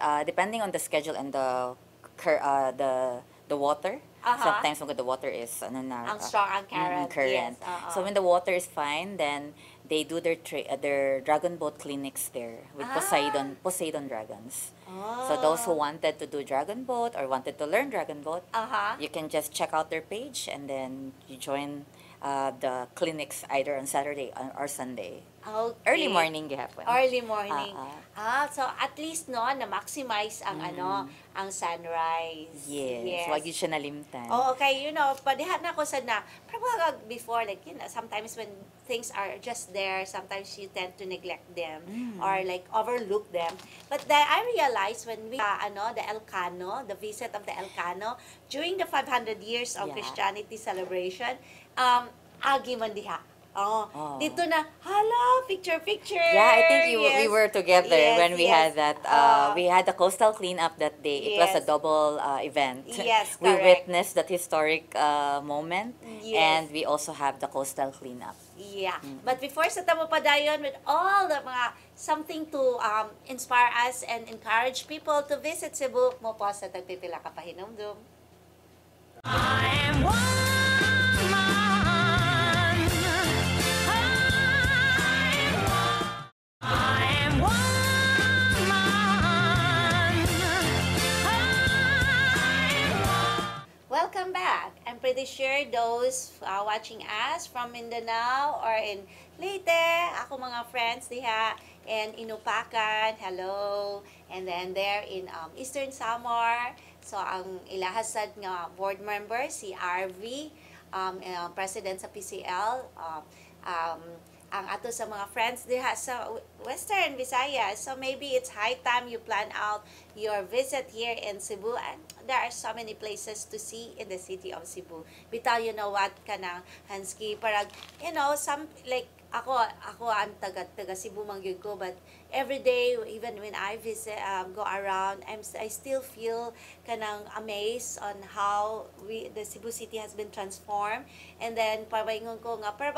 uh, depending on the schedule and the, cur- uh, the the water. Uh-huh. Sometimes when the water is ano na, Ang uh, strong ang mm, current. current. Yes, uh-uh. So when the water is fine, then they do their tra- uh, their Dragon Boat clinics there with Ah. Poseidon Poseidon dragons. Oh. So those who wanted to do Dragon Boat or wanted to learn Dragon Boat, Uh-huh. you can just check out their page and then you join uh, the clinics either on Saturday or- Sunday. Okay. Early morning gihapon. Early morning. Ah, Ah, so at least no na maximize ang ano, ang sunrise. Yes. Wag yun siya nalimtan. Oh, okay, you know, padihan na ko sa na, mga before, like, you know, sometimes when things are just there, sometimes you tend to neglect them Mm. or like overlook them. But then I realized when we, uh, ano, the Elcano, the visit of the Elcano, during the 500 years of Yeah. Christianity celebration, um, agi man diha. Oh, Oh. dito na, hala, picture, picture. Yeah, I think you, we Yes. were together Yes, when we yes. had that. Uh, Ah. we had the coastal cleanup that day. It was a Yes. double uh, event. Yes, we correct. witnessed that historic uh, moment, Yes. and we also have the coastal cleanup. Yeah. Mm. But before sa tamo pa dayon with all the mga something to um, inspire us and encourage people to visit Cebu, mo po sa tagpipila ka pahinumdum. I am woman. Pretty sure those uh, watching us from Mindanao or in Leyte, ako mga friends diha, and Inupacan, hello. And then there in um, Eastern Samar, so ang ilahasad nga board member, si RV, um, uh, president sa PCL, um, um, ang ato sa mga friends diha sa Western Visayas. So maybe it's high time you plan out your visit here in Cebu and there are so many places to see in the city of Cebu. Bitaw you know what kanang Hansky parag you know some like ako ako ang taga taga Cebu man gyud ko but every day even when I visit um, go around I'm I still feel kanang amazed on how we the Cebu city has been transformed and then pabaingon ko nga para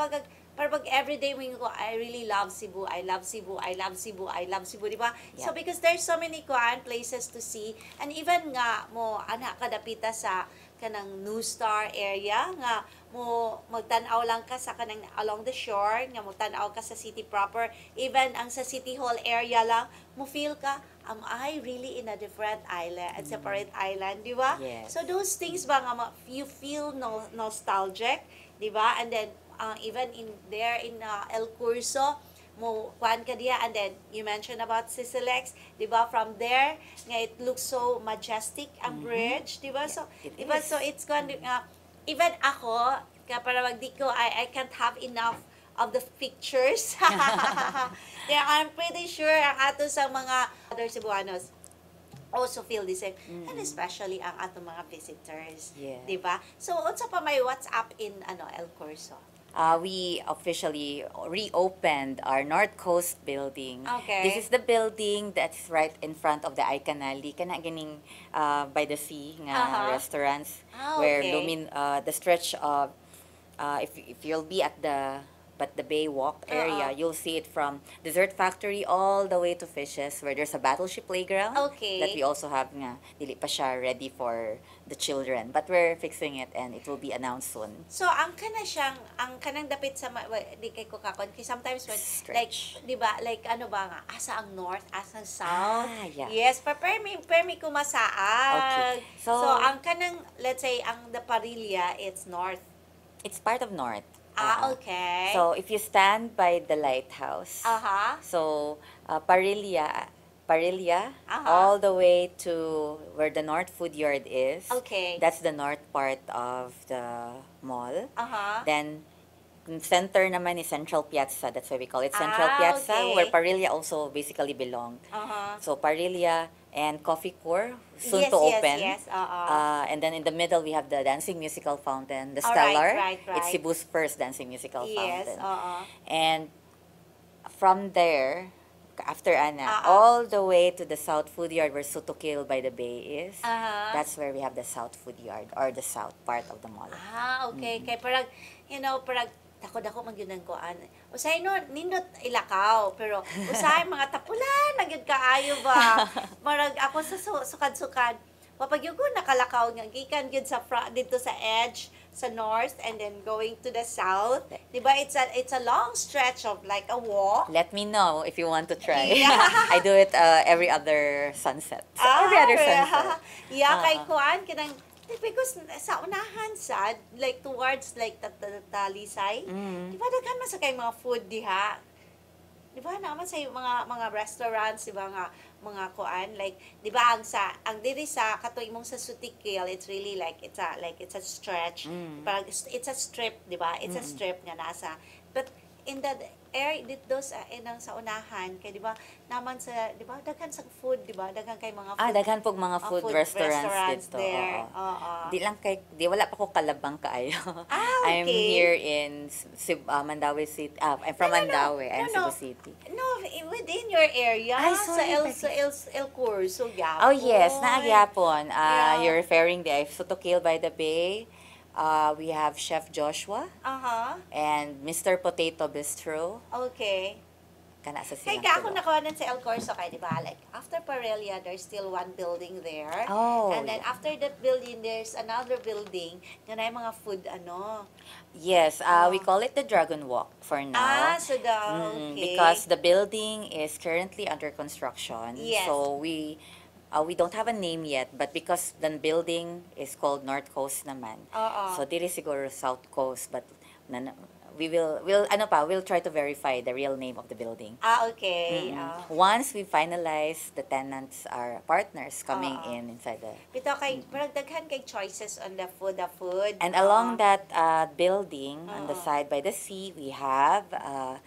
para pag everyday wing ko, I really love Cebu, I love Cebu, I love Cebu, I love Cebu, di ba? So Yeah. because there's so many kuan places to see and even nga mo ana kadapita sa kanang New Star area nga mo magtan-aw lang ka sa kanang along the shore nga mo tan-aw ka sa city proper even ang sa city hall area lang mo feel ka am I really in a different island a separate island di ba Yes. so those things ba nga you feel no, nostalgic di ba and then uh, even in there in uh, El Curso mo kuan ka diya and then you mentioned about Sisilex di ba? From there nga it looks so majestic ang bridge di ba? So it di ba? so it's going to uh, even ako ka para magdi ko I I can't have enough of the pictures. Yeah I'm pretty sure ang ato sa mga other Cebuanos also feel the same and especially ang ato mga visitors Yeah. di ba? So unsa pa may WhatsApp in ano El Corso Uh, we officially reopened our North Coast building. Okay. This is the building that's right in front of the Icanali, kana ganing uh, by the sea nga Uh-huh. restaurants Ah, where okay. lumin uh, the stretch of uh, if if you'll be at the but the Bay Walk area, Uh-uh. you'll see it from Dessert Factory all the way to Fishes, where there's a battleship playground. Okay. That we also have nga, dili pa siya ready for the children. But we're fixing it and it will be announced soon. So, ang kana siyang, ang kanang dapit sa, wa- di kay ko kakon, kay sometimes when, like, Stretch. di ba, like, ano ba nga, asa ang north, asa ang south. Ah, yeah. Yes, pa permi, permi kumasaag. Okay. So, So- ang kanang, let's say, ang the Parilla, it's north. It's part of North. Ah, Uh, okay. So if you stand by the lighthouse, Aha. so uh, Parilla, Parilla, Uh-huh. all the way to where the North Food Yard is. Okay. That's the north part of the mall. Aha. Then center naman is Central Piazza. That's why we call it Central Ah, Piazza, okay. where Parilla also basically belong. Aha. So Parilla and Coffee Core soon yes, to open. Yes, yes, oo. Uh, and then in the middle, we have the dancing musical fountain, the Stellar. right, right. right. It's Cebu's first dancing musical yes, fountain. oo. And from there, after Ana, Ah, ah. all the way to the South Food Yard where Sotokil by the Bay is, Aha. that's where we have the South Food Yard or the south part of the mall. Ah, okay. Kay parang, you know, parang dako-dako man yun ang kuan. Usay no, nindot ilakaw, pero usay mga tapulan, nagyud kaayo ba. Marag ako sa su- sukad-sukad. Papag yun ko nakalakaw nga gikan gyud sa fra, dito sa edge sa north and then going to the south. 'Di ba? It's a it's a long stretch of like a walk. Let me know if you want to try. Yeah. I do it uh, every other sunset. every other sunset. yeah, kay Ah. kuan kinang because sa unahan sad like towards like ta- ta- talisay. Mm. Di ba daghan man sa kay mga food diha? Di ba naman sa mga mga restaurants, di ba nga mga kuan like di ba ang sa ang diri sa katuig mong sa Sutikil it's really like it's a like it's a stretch Mm. parang it's a strip di ba it's a Mm-mm. strip nga nasa but in the area dito sa inang sa unahan kay di ba naman sa di ba daghan sa food di ba daghan kay mga food Ah, daghan pog mga ah, food, restaurants, dito. there oo. oo Di lang kay di wala pa ko kalabang kaayo. Ah, I'm okay. here in Sib, uh, Mandaue City. Ah, I'm from No, no, no. Mandaue. I'm No, no. Cebu City. no within your area Ay, sa sorry, El Becky. sa El, El Curso Yapon Oh yes, naagyapon. Uh, Yeah. You're referring the Sotokil by the Bay. Uh, we have Chef Joshua aha and Mr. Potato Bistro. okay Kana sa Kay silang ka ako nakuha sa El Corso kay di ba like after Parelia there's still one building there Oh, and then yeah. after that building there's another building na yung mga food ano Yes, uh, we Oh. call it the Dragon Walk for now. ah so the Mm, okay Because the building is currently under construction. Yes. So we uh, we don't have a name yet, but because the building is called North Coast naman. Oo. So diri siguro South Coast, but nan- we will will ano pa, we'll try to verify the real name of the building. Ah, okay. Mm-mm. Ah. Once we finalize the tenants are partners coming Oo. in inside the Bitaw kay, parang daghan kay choices on the food, the food. And along that uh, building on the Oo. side by the sea, we have uh,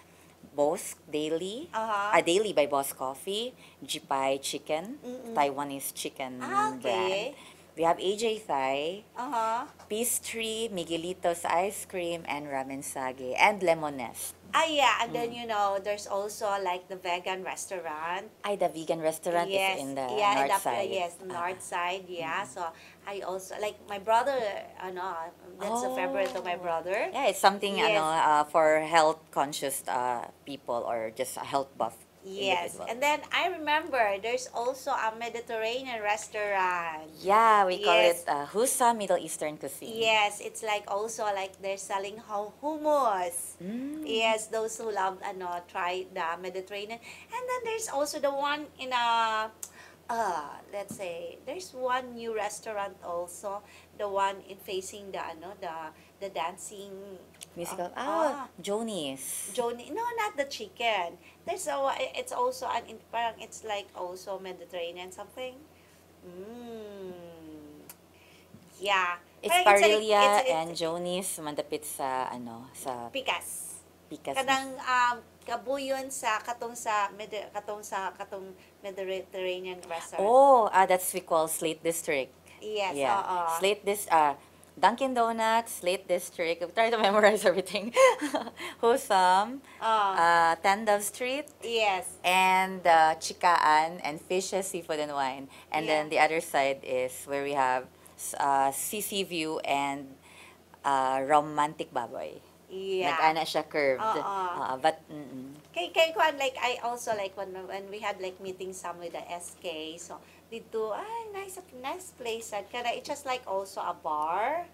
Boss Daily, Aha. uh, Daily by Boss Coffee, Jipai Chicken, Mm-mm. Taiwanese chicken Ah, okay. brand. We have AJ Thai, Aha. Peace Tree, Miguelitos Ice Cream, and Ramen Sage, and Lemonest. Ah, yeah. And Mm. then, you know, there's also like the vegan restaurant. Ay, the vegan restaurant yes. is in the yeah, north the, side. Yes, north side. Yeah. So, I also, like, my brother, ano, that's a favorite of my Oh. brother. Yeah, it's something Yes. ano, uh, for health conscious uh, people or just a health buff Yes. individual. And then I remember there's also a Mediterranean restaurant. Yeah, we call Yes. it uh, Husa Middle Eastern Cuisine. Yes, it's like also like they're selling hummus. Mm. Yes, those who love ano try the Mediterranean. And then there's also the one in a uh let's say there's one new restaurant also, the one in facing the ano the the dancing Musical. uh, ah, Joni's. Joni, no, not the chicken. There's a, it's also an, in- parang it's like also Mediterranean something. Mm. Yeah. It's Parang a- Parilla it's- it's- and Joni's mandapit sa ano sa Pikas. Picas. Kanang um, kabuyon sa katong sa Medi- katong sa katong Mediterranean restaurant. Oh, ah, that's we call Slate District. yes, yeah. oo. Slate this uh Dunkin' Donuts, Slate District. I'm trying to memorize everything. Husam, Ah, uh, Tandem Street, yes. and uh, Chikaan, and Fishes, Seafood, and Wine. And Yeah. then the other side is where we have uh, CC View and uh, Romantic Baboy. Yeah. Nag-ana siya curved. Oo. Uh, but, mm-mm. Kay kay Kwan, like I also like when when we had like meetings some with the SK. So dito, ah, nice nice place. At kana it's just like also a bar.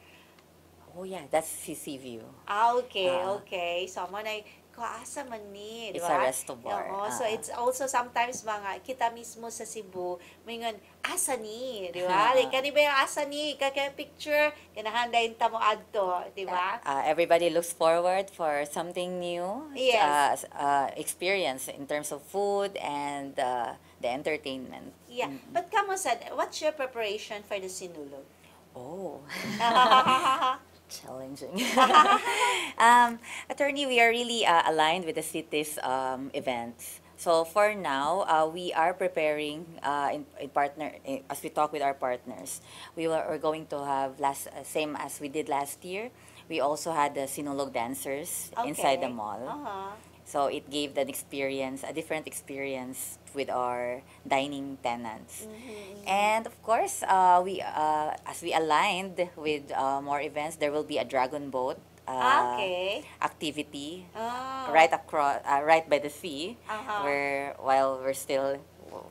oh yeah, that's CC View. Ah, okay, Ah. okay. So mo na kaasa man ni, di It's ba? a resto bar. Oo, so Ah. it's also sometimes mga kita mismo sa Cebu, mingon asa ni, di ba? like kani ba yung asa ni, kaka picture, kinahandayin ta mo adto, di ba? Uh, everybody looks forward for something new Yes. uh, uh, experience in terms of food and uh, the entertainment. Yeah. Mm-mm. But kamo sad, what's your preparation for the sinulog? Oh, challenging. um, attorney, we are really uh, aligned with the city's um, events. So for now, uh, we are preparing uh, in, in partner in, as we talk with our partners. We were, are going to have last uh, same as we did last year. We also had the Sinulog dancers inside the mall. Uh-huh. So it gave an experience, a different experience with our dining tenants. Mhm. And of course, uh, we uh, as we aligned with uh, more events, there will be a dragon boat uh, okay. activity Oh. right across, uh, right by the sea, Uh-huh. where while we're still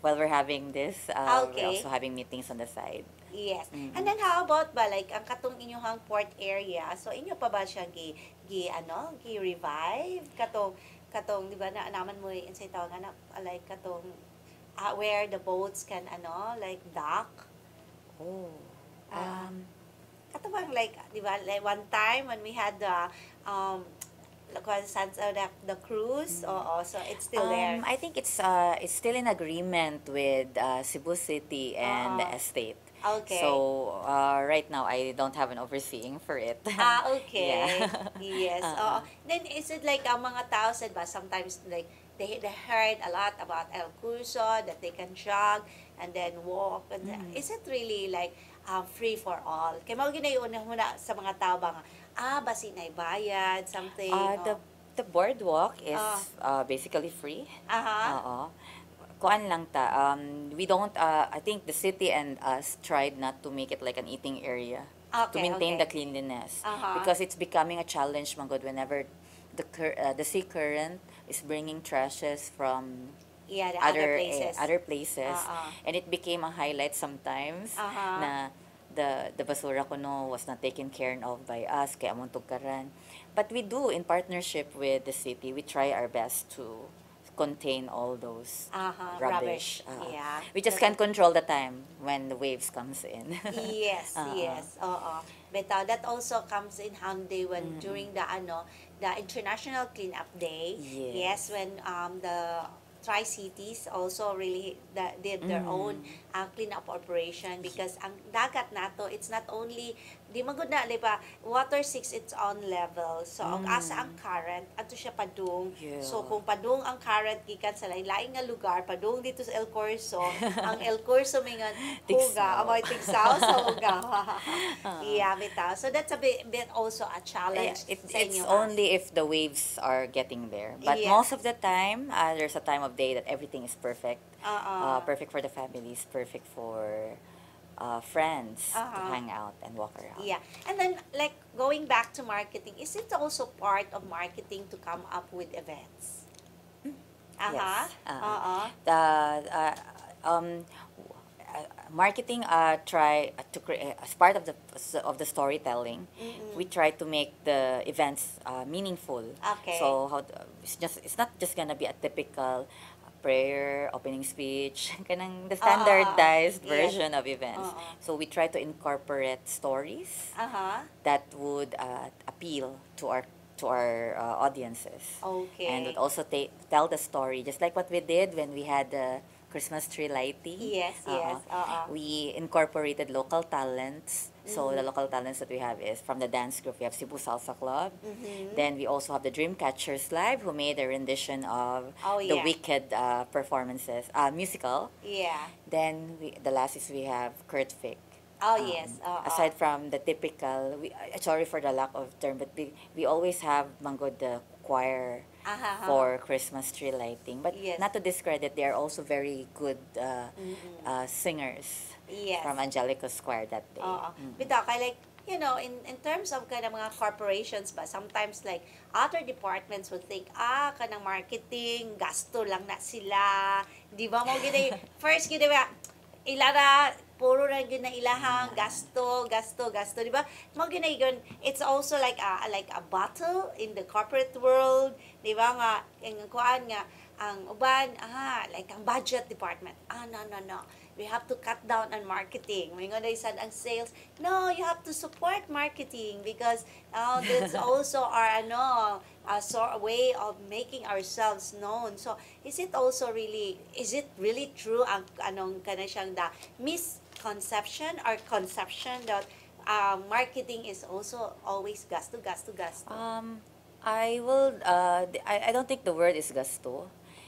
while we're having this, uh, Okay. we're also having meetings on the side. Yes. Mhm. And then how about ba like ang katong inyong port area? So inyo pa ba siya gi gi ano, gi revive katong katong di ba na naman mo in say tawag na like katong ah, where the boats can ano like dock. Oh, Ah. um, Kato bang like di ba like one time when we had the um saan sa the, the cruise, oo, so it's still there. um, I think it's uh, it's still in agreement with uh, Cebu City and the Uh-uh. estate. Okay. So uh, right now, I don't have an overseeing for it. Ah, okay. Yeah. yes. Uh-uh. Oo. Then is it like ang mga tao said ba sometimes like they they heard a lot about El Curso that they can jog and then walk and then- Mm. is it really like um, free for all? Kaya mga ginayuna muna sa mga tao ba nga, ah, basi na bayad, something. Uh, the oh. the boardwalk is Ah. uh, basically free. Aha. Oo. Kuan lang ta. Um, we don't. Uh, I think the city and us tried not to make it like an eating area to maintain okay. the cleanliness Uh-huh. because it's becoming a challenge, Mangod, whenever the cur- uh, the sea current is bringing trashes from yeah, the other other eh, places. other places Uh-uh. and it became a highlight sometimes Uh-huh. na the the basura ko no was not taken care of by us kaya among tugkaran but we do in partnership with the city we try our best to contain all those Uh-huh, rubbish. rubbish. Uh, Yeah. We just can't control the time when the waves comes in. yes, Uh-uh. yes. Oo. But uh, that also comes in handy when during the ano, the International Cleanup Day. Yes. when um the Tri-Cities also really the, did their Mm. own uh, cleanup operation because ang dagat nato it's not only di magud na di ba water seeks its own level so ang Mm. asa ang current ato siya padung Yeah. so kung padung ang current gikan sa lain-lain nga lugar padung dito sa El Corso ang El Corso mingan Tigsaw. huga amoy tigsaw sa huga yeah bitaw so that's a bit, bit also a Yeah, challenge it, sa it's inyo, only if the waves are getting there. But Yes. most of the time, uh, there's a time of day that everything is perfect. Uh-uh. Uh, perfect for the families, perfect for uh, friends to Uh-huh. hang out and walk around. Yeah. And then like going back to marketing, is it also part of marketing to come up with events? Uh-huh. Yes. Uh-uh. Uh-uh. The uh, um, uh, marketing uh, try to create as part of the of the storytelling. Mm-mm. We try to make the events uh, meaningful. Okay. So how it's just it's not just gonna be a typical prayer, opening speech, kanang the Ah, ah, ah. standardized Yes. version of events. Ah. So we try to incorporate stories Uh-huh. that would uh, appeal to our to our uh, audiences Okay. and would also ta- tell the story just like what we did when we had the Christmas tree lighting. Yes, Uh-uh. yes. Uh-uh. We incorporated local talents. So the Mhm. local talents that we have is from the dance group. We have Cebu Salsa Club. Mhm. Then we also have the Dreamcatchers Live, who made a rendition of Oh, the yeah. Wicked uh, performances, uh, musical. Yeah. Then we, the last is we have Kurt Fick. Oh, Um, yes. Uh-uh. Aside from the typical, we, uh, sorry for the lack of term, but we, we always have Mangod the choir Uh-huh. for Christmas tree lighting. But Yes. not to discredit, they are also very good uh, Mm-mm. uh, singers Yes. from Angelica's choir that day. Oo. Mm. Bitaw, kay like, you know, in, in terms of kind of mga corporations ba, sometimes like other departments would think, ah, kanang marketing, gasto lang na sila. Di ba mo gina, first gina ba, ilara, puro na gina ilahang gasto, gasto, gasto, di ba? Mo gina it's also like a, like a battle in the corporate world, di ba nga, yung kuan nga, ang uban, ah, like ang budget department, ah, no, no, no, we have to cut down on marketing. May nga said ang sales, no, you have to support marketing because uh, that's also our ano, a sort way of making ourselves known. So, is it also really, is it really true ang anong kana siyang da misconception or conception that uh, marketing is also always gasto, gasto, gasto? Um, I will. Uh, I, I don't think the word is gusto.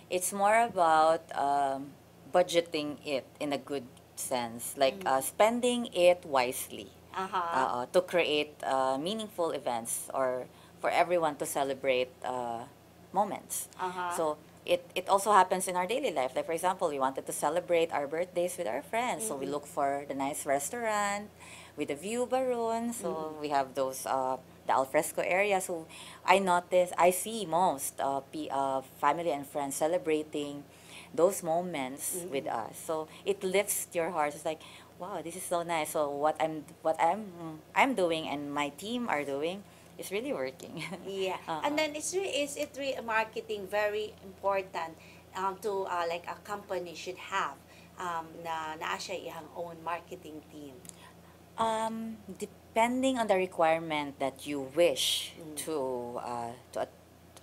It's more about um, budgeting it in a good sense, like uh, spending it wisely Aha. uh, to create uh, meaningful events or for everyone to celebrate uh, moments. Aha. So it, it also happens in our daily life. Like for example, we wanted to celebrate our birthdays with our friends, so we look for the nice restaurant with a view baron. So we have those uh, the alfresco area. So I notice, I see most uh, p- uh, family and friends celebrating those moments with us. So it lifts your heart. It's like, wow, this is so nice. So what I'm what I'm I'm doing and my team are doing is really working. Yeah. Uh-uh. And then is re- is it re- marketing very important um, to uh, like a company should have um, na naa siya iyang own marketing team. Um, depending on the requirement that you wish Mm. to uh, to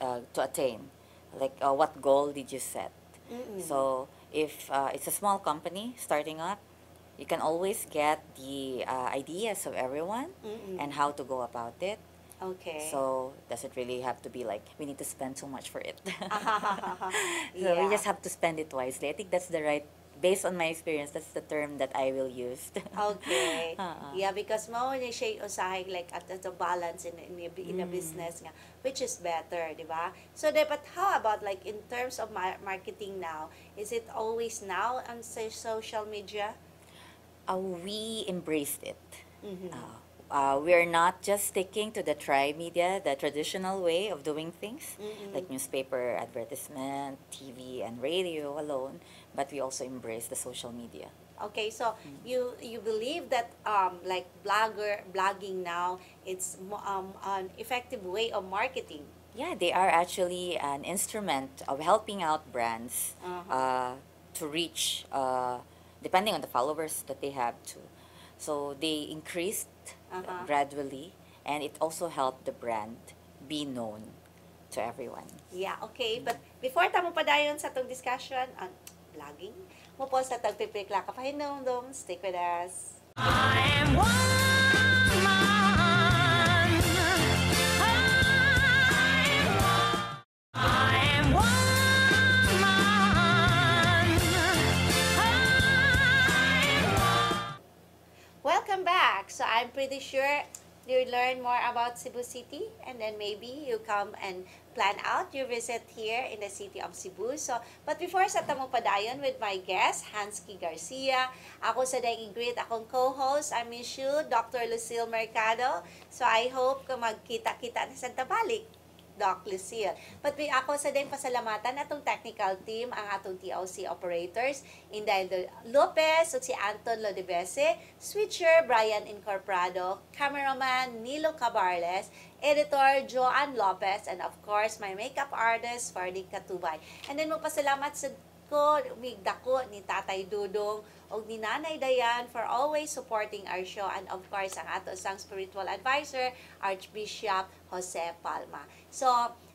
uh, to attain, like uh, what goal did you set? Mm-mm. So if uh, it's a small company starting up, you can always get the uh, ideas of everyone Mm-mm. and how to go about it. okay. So does it really have to be like we need to spend so much for it? so Yeah. we just have to spend it wisely. I think that's the right. Based on my experience, that's the term that I will use. Okay. Uh-uh. Yeah, because mao ni siya usahay like at at a balance in in, a- in a Mm. business nga which is better, di ba? So the, but how about like in terms of mar- marketing now, is it always now on sa- social media? uh, we embraced it. Mhm. Uh, uh, we're not just sticking to the tri media, the traditional way of doing things, Mm-mm. like newspaper, advertisement, TV, and radio alone, but we also embrace the social media. Okay, so Mm. you you believe that um like blogger blogging now it's um an effective way of marketing Yeah, they are actually an instrument of helping out brands Uh-huh. uh, to reach, uh, depending on the followers that they have too. So they increased Uh-huh. gradually, and it also helped the brand be known to everyone. Yeah, okay. But before tamo pa dayon sa tong discussion on vlogging, mo po sa tagpipikla ka pahinumdum, stick with us. I am woman. Welcome back. So I'm pretty sure you learn more about Cebu City and then maybe you come and plan out your visit here in the city of Cebu. So, but before sa tamo padayon with my guest, Hansky Garcia, ako sa dahing greet akong co-host, I miss you, Dr. Lucille Mercado. So, I hope magkita-kita na sa tabalik. Doc Lucille. But we, ako sa din pasalamatan atong technical team, ang atong TOC operators, Inday Lo- Lopez, ug si Anton Lodebese, switcher Brian Incorporado, cameraman Nilo Cabarles, editor Joanne Lopez, and of course, my makeup artist, Fardy Katubay. And then magpasalamat sa ko, migdako ni Tatay Dudong o ni Nanay Dayan for always supporting our show and of course ang ato sang spiritual advisor Archbishop Jose Palma. So,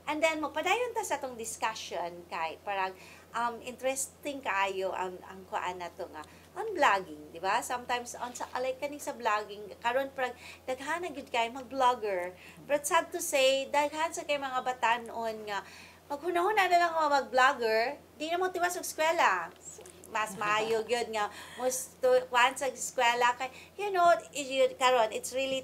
and then magpadayon ta sa atong discussion kay parang um, interesting kaayo ang ang kuan nato nga on vlogging, di ba? Sometimes on sa alay kani sa vlogging karon parang daghan na gyud kay mag-vlogger. But sad to say, daghan sa kay mga batanon nga maghunahuna na lang mga mag-vlogger, di na mo tiwas sa eskwela. Mas maayo gyud nga most to kuan sa eskwela kay you know, it, karon it's really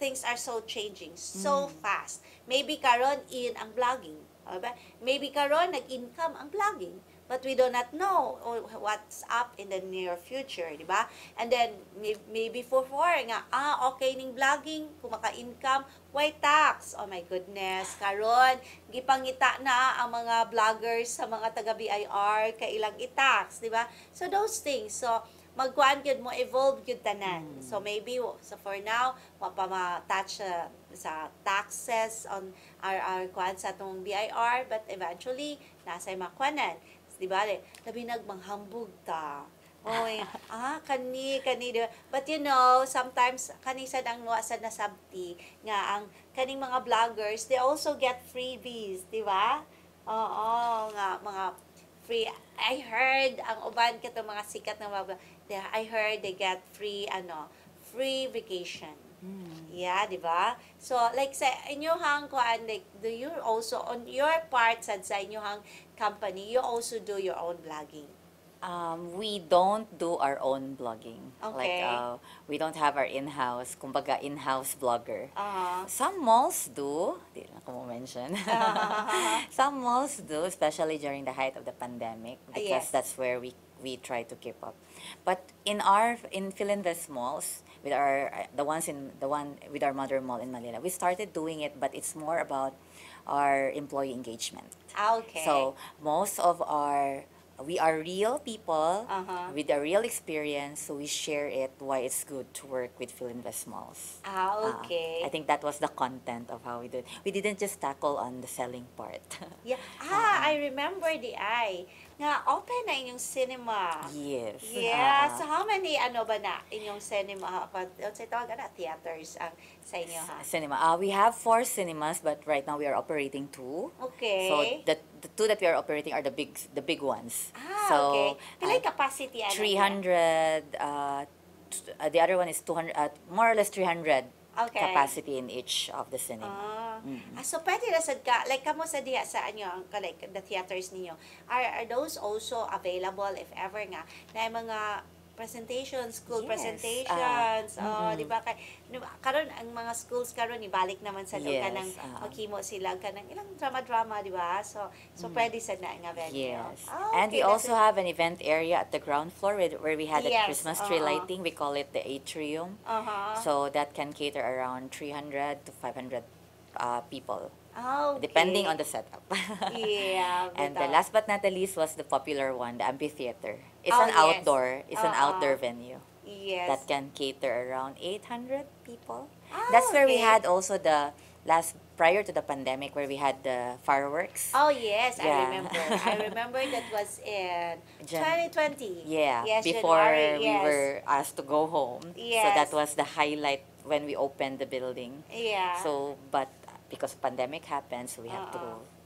things are so changing so fast. Maybe karon in ang vlogging. Diba? Maybe karon nag-income ang vlogging. But we do not know what's up in the near future, di ba? And then, may- maybe for for nga, ah, okay ning vlogging, kung maka-income, why tax? Oh my goodness, karon gipangita na ang mga vloggers sa mga taga-BIR, kailang i-tax, di ba? So, those things. So, magkuan gyud mo evolve gyud tanan. So maybe so for now wa pa ma-touch sa, sa taxes on our our kuan sa tong BIR but eventually nasa makuanan. Di ba? Labi nagmanghambog ta. Oy, ah, kani, kani, di ba? But you know, sometimes, kanisad ang nuwasan na sabti, nga ang kaning mga vloggers, they also get freebies, di ba? Oo, nga, mga free, I heard, ang uban ka mga sikat na mga, they- I heard they get free, ano, free vacation. Yeah, di ba? So, like sa inyohang kuan, like, do you also, on your part, sad sa inyohang company, you also do your own blogging? Um, we don't do our own blogging. Okay. Like, uh, we don't have our in-house, kumbaga in-house blogger. Uh, Some malls do, di na ko mo mention. Some malls do, especially during the height of the pandemic, because yes. that's where we we try to keep up. But in our in Philinvest malls, with our uh, the ones in the one with our mother mall in Manila, we started doing it, but it's more about our employee engagement. ah, okay. So most of our we are real people Uh-huh. with a real experience, so we share it why it's good to work with Philinvest malls. ah, Ah, okay. I think that was the content of how we did. We didn't just tackle on the selling part. Yeah. Ah, I remember the eye. Nga, open na inyong cinema. yes. Yeah. Ah, So, how many, ano ba na, inyong cinema? Sa tawag na, theaters ang sa inyo, ha? cinema. Uh, we have four cinemas, but right now we are operating two. Okay. So the, the two that we are operating are the big the big ones. ah, so okay. Pilay uh, capacity, ano? 300 uh, uh, the other one is 200 uh, more or less 300 Okay. capacity in each of the cinema. Ah, Mm. ah, so pwede na sad ka, like kamo sa diha sa anyo, ang like the theaters ninyo, are, are those also available if ever nga, na mga presentations, school Yes, presentations, oh, ah, mm-mm. di ba? Kay, karon ang mga schools karon ibalik naman sa yes, kanang ah. maghimo sila kanang ilang drama-drama, di ba? So, so pwede sad na venue. Mm. Yes. Ah, and we okay, also that's it. have an event area at the ground floor where, where we had a Yes, Christmas tree uh-uh. lighting. We call it the atrium. Uh-huh. So that can cater around 300 to 500 uh, people, Ah, okay. depending on the setup. Yeah. and the last but not the least was the popular one, the amphitheater. It's Oh, an yes. outdoor. It's an Uh-uh. outdoor venue yes. that can cater around 800 people. Ah, That's where we had also the last prior to the pandemic where we had the fireworks. Oh yes, I remember. I remember that was in Jan- 2020. Yeah, Yes, before January, we yes. were asked to go home. So that was the highlight when we opened the building. Yeah. So, but because pandemic happened, so we have Uh-uh. to.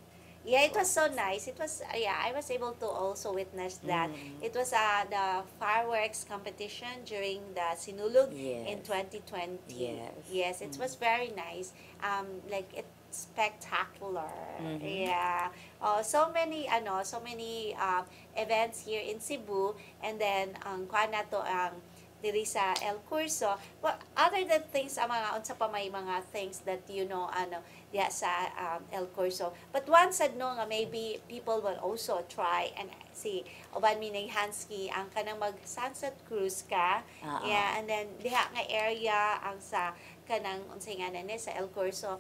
Yeah, it was so nice. It was yeah, I was able to also witness that. Mm. It was uh, the fireworks competition during the Sinulog in Yes. 2020. Yes. Yes, it Mm. was very nice. Um like it's spectacular. Mhm. Yeah. Oh, so many ano, so many um, events here in Cebu and then ang na to ang diri sa El Curso. Well, other than things, ang mga unsa pa may mga things that you know ano diya sa um, El Curso. But one said no nga maybe people will also try and si uban mi ni Hansky ang kanang mag sunset cruise ka. Ah, ah. Yeah, and then diha nga area ang sa kanang unsay nga nani sa El Curso.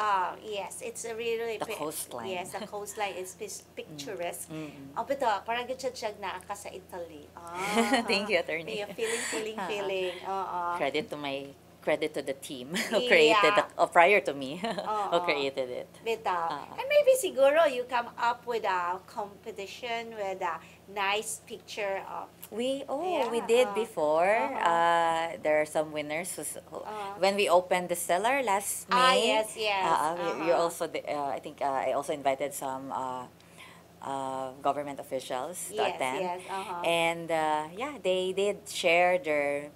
Uh, yes, it's a really The coastline. Yes, the coastline is pis- picturesque. Mm. Oh, pero parang gud siya siya na ka sa Italy. Ah, Thank you, attorney. Yeah, feeling, feeling, Ah. feeling. Oo. Credit to my credit to the team who Yeah. created the, oh, prior to me who created it. Bitaw. Ah. And maybe siguro you come up with a competition with a nice picture of We oh we did uh, before. uh-huh. Uh, there are some winners who, Uh. when we opened the cellar last May. Ah, yes, yes. Uh, uh, You're Uh-huh. also the, uh, I think uh, I also invited some uh, uh, government officials to yes, attend. yes, uh-huh. And uh, yeah, they did share their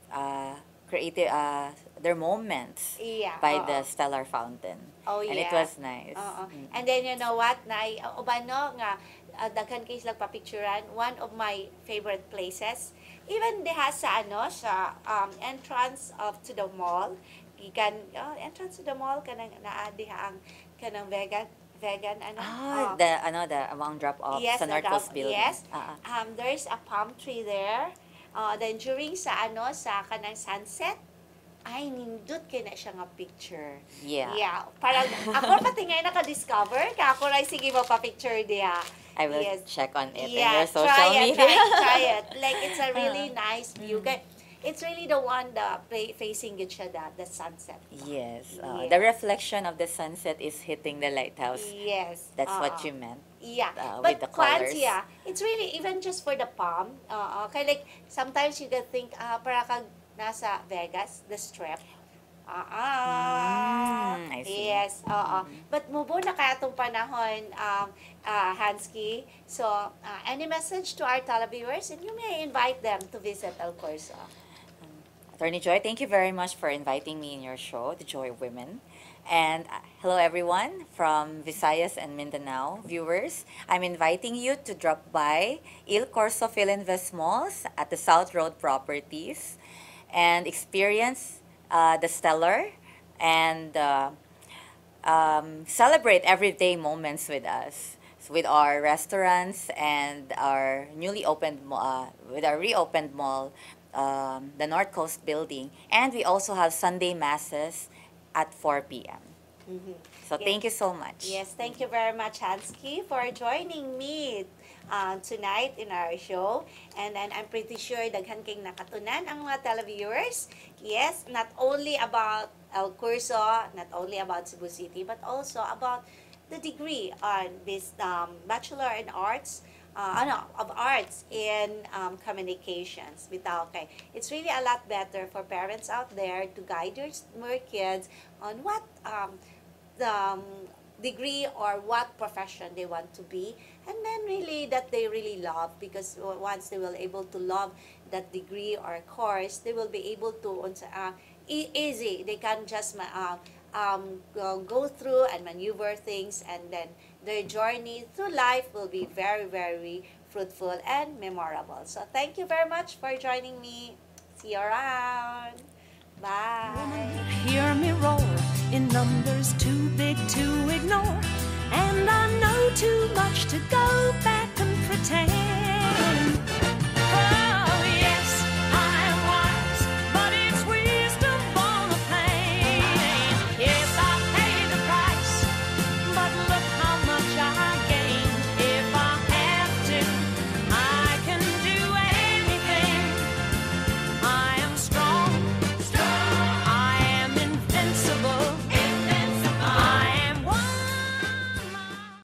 uh, creative uh, their moments yeah, by oo. the stellar fountain. Oh, and yeah. it was nice. Oo. Mm. And then you know what, Nay, uban no nga uh, daghan kay sila papicturan, one of my favorite places. Even diha sa ano sa um, entrance of to the mall, gikan oh, entrance to the mall kanang naa diha ang kanang vegan vegan ano Ah, oh. the ano the among drop off Yes, sa North Coast building. yes. Ah. um, there's a palm tree there. Uh, then during sa ano sa kanang sunset, ay nindot kay na siya nga picture. yeah. Yeah, parang ako pati ngayon naka-discover, kaya ako rin sige mo pa-picture diya. I will Yes. check on it in Yeah, your social try it, media. try it, try it. Like, it's a really Uh-huh. nice view. Mm. Kaya, It's really the one the play, facing good siya, the, the sunset. Yes, uh, Yeah. the reflection of the sunset is hitting the lighthouse. Yes. That's what oo. you meant. Yeah, uh, but with the colors. siya, it's really even just for the palm. Uh, okay, like sometimes you can think ah para kag nasa Vegas, the strip. Ah, ah. Mm, I see. Yes, oo. But mubo na kaya itong panahon, um, uh, Hansky. So, uh, any message to our televiewers? And you may invite them to visit El Corso. Attorney Joy, thank you very much for inviting me in your show, The Joy of Women. And uh, hello, everyone from Visayas and Mindanao viewers. I'm inviting you to drop by Il Corso Philinvest Malls at the South Road Properties and experience uh, the stellar and uh, um, celebrate everyday moments with us. With our restaurants and our newly opened, uh, with our reopened mall, um, the North Coast building, and we also have Sunday masses at 4 p.m. So Yeah. thank you so much. Yes, thank you very much, Hansky, for joining me uh, tonight in our show. And then I'm pretty sure daghan kayong nakatunan ang mga televiewers. Yes, not only about El Curso, not only about Cebu City, but also about the degree on this um, Bachelor in Arts uh, ano, of arts in um, communications bitaw kay it's really a lot better for parents out there to guide s- more kids on what um, the um, degree or what profession they want to be and then really that they really love because once they will able to love that degree or course they will be able to uh, e- easy they can just uh, um, go, go through and maneuver things and then their journey through life will be very very fruitful and memorable. So thank you very much for joining me. See you around. Bye. Hear me roar. In numbers too big to ignore. And I know too much to go back and pretend.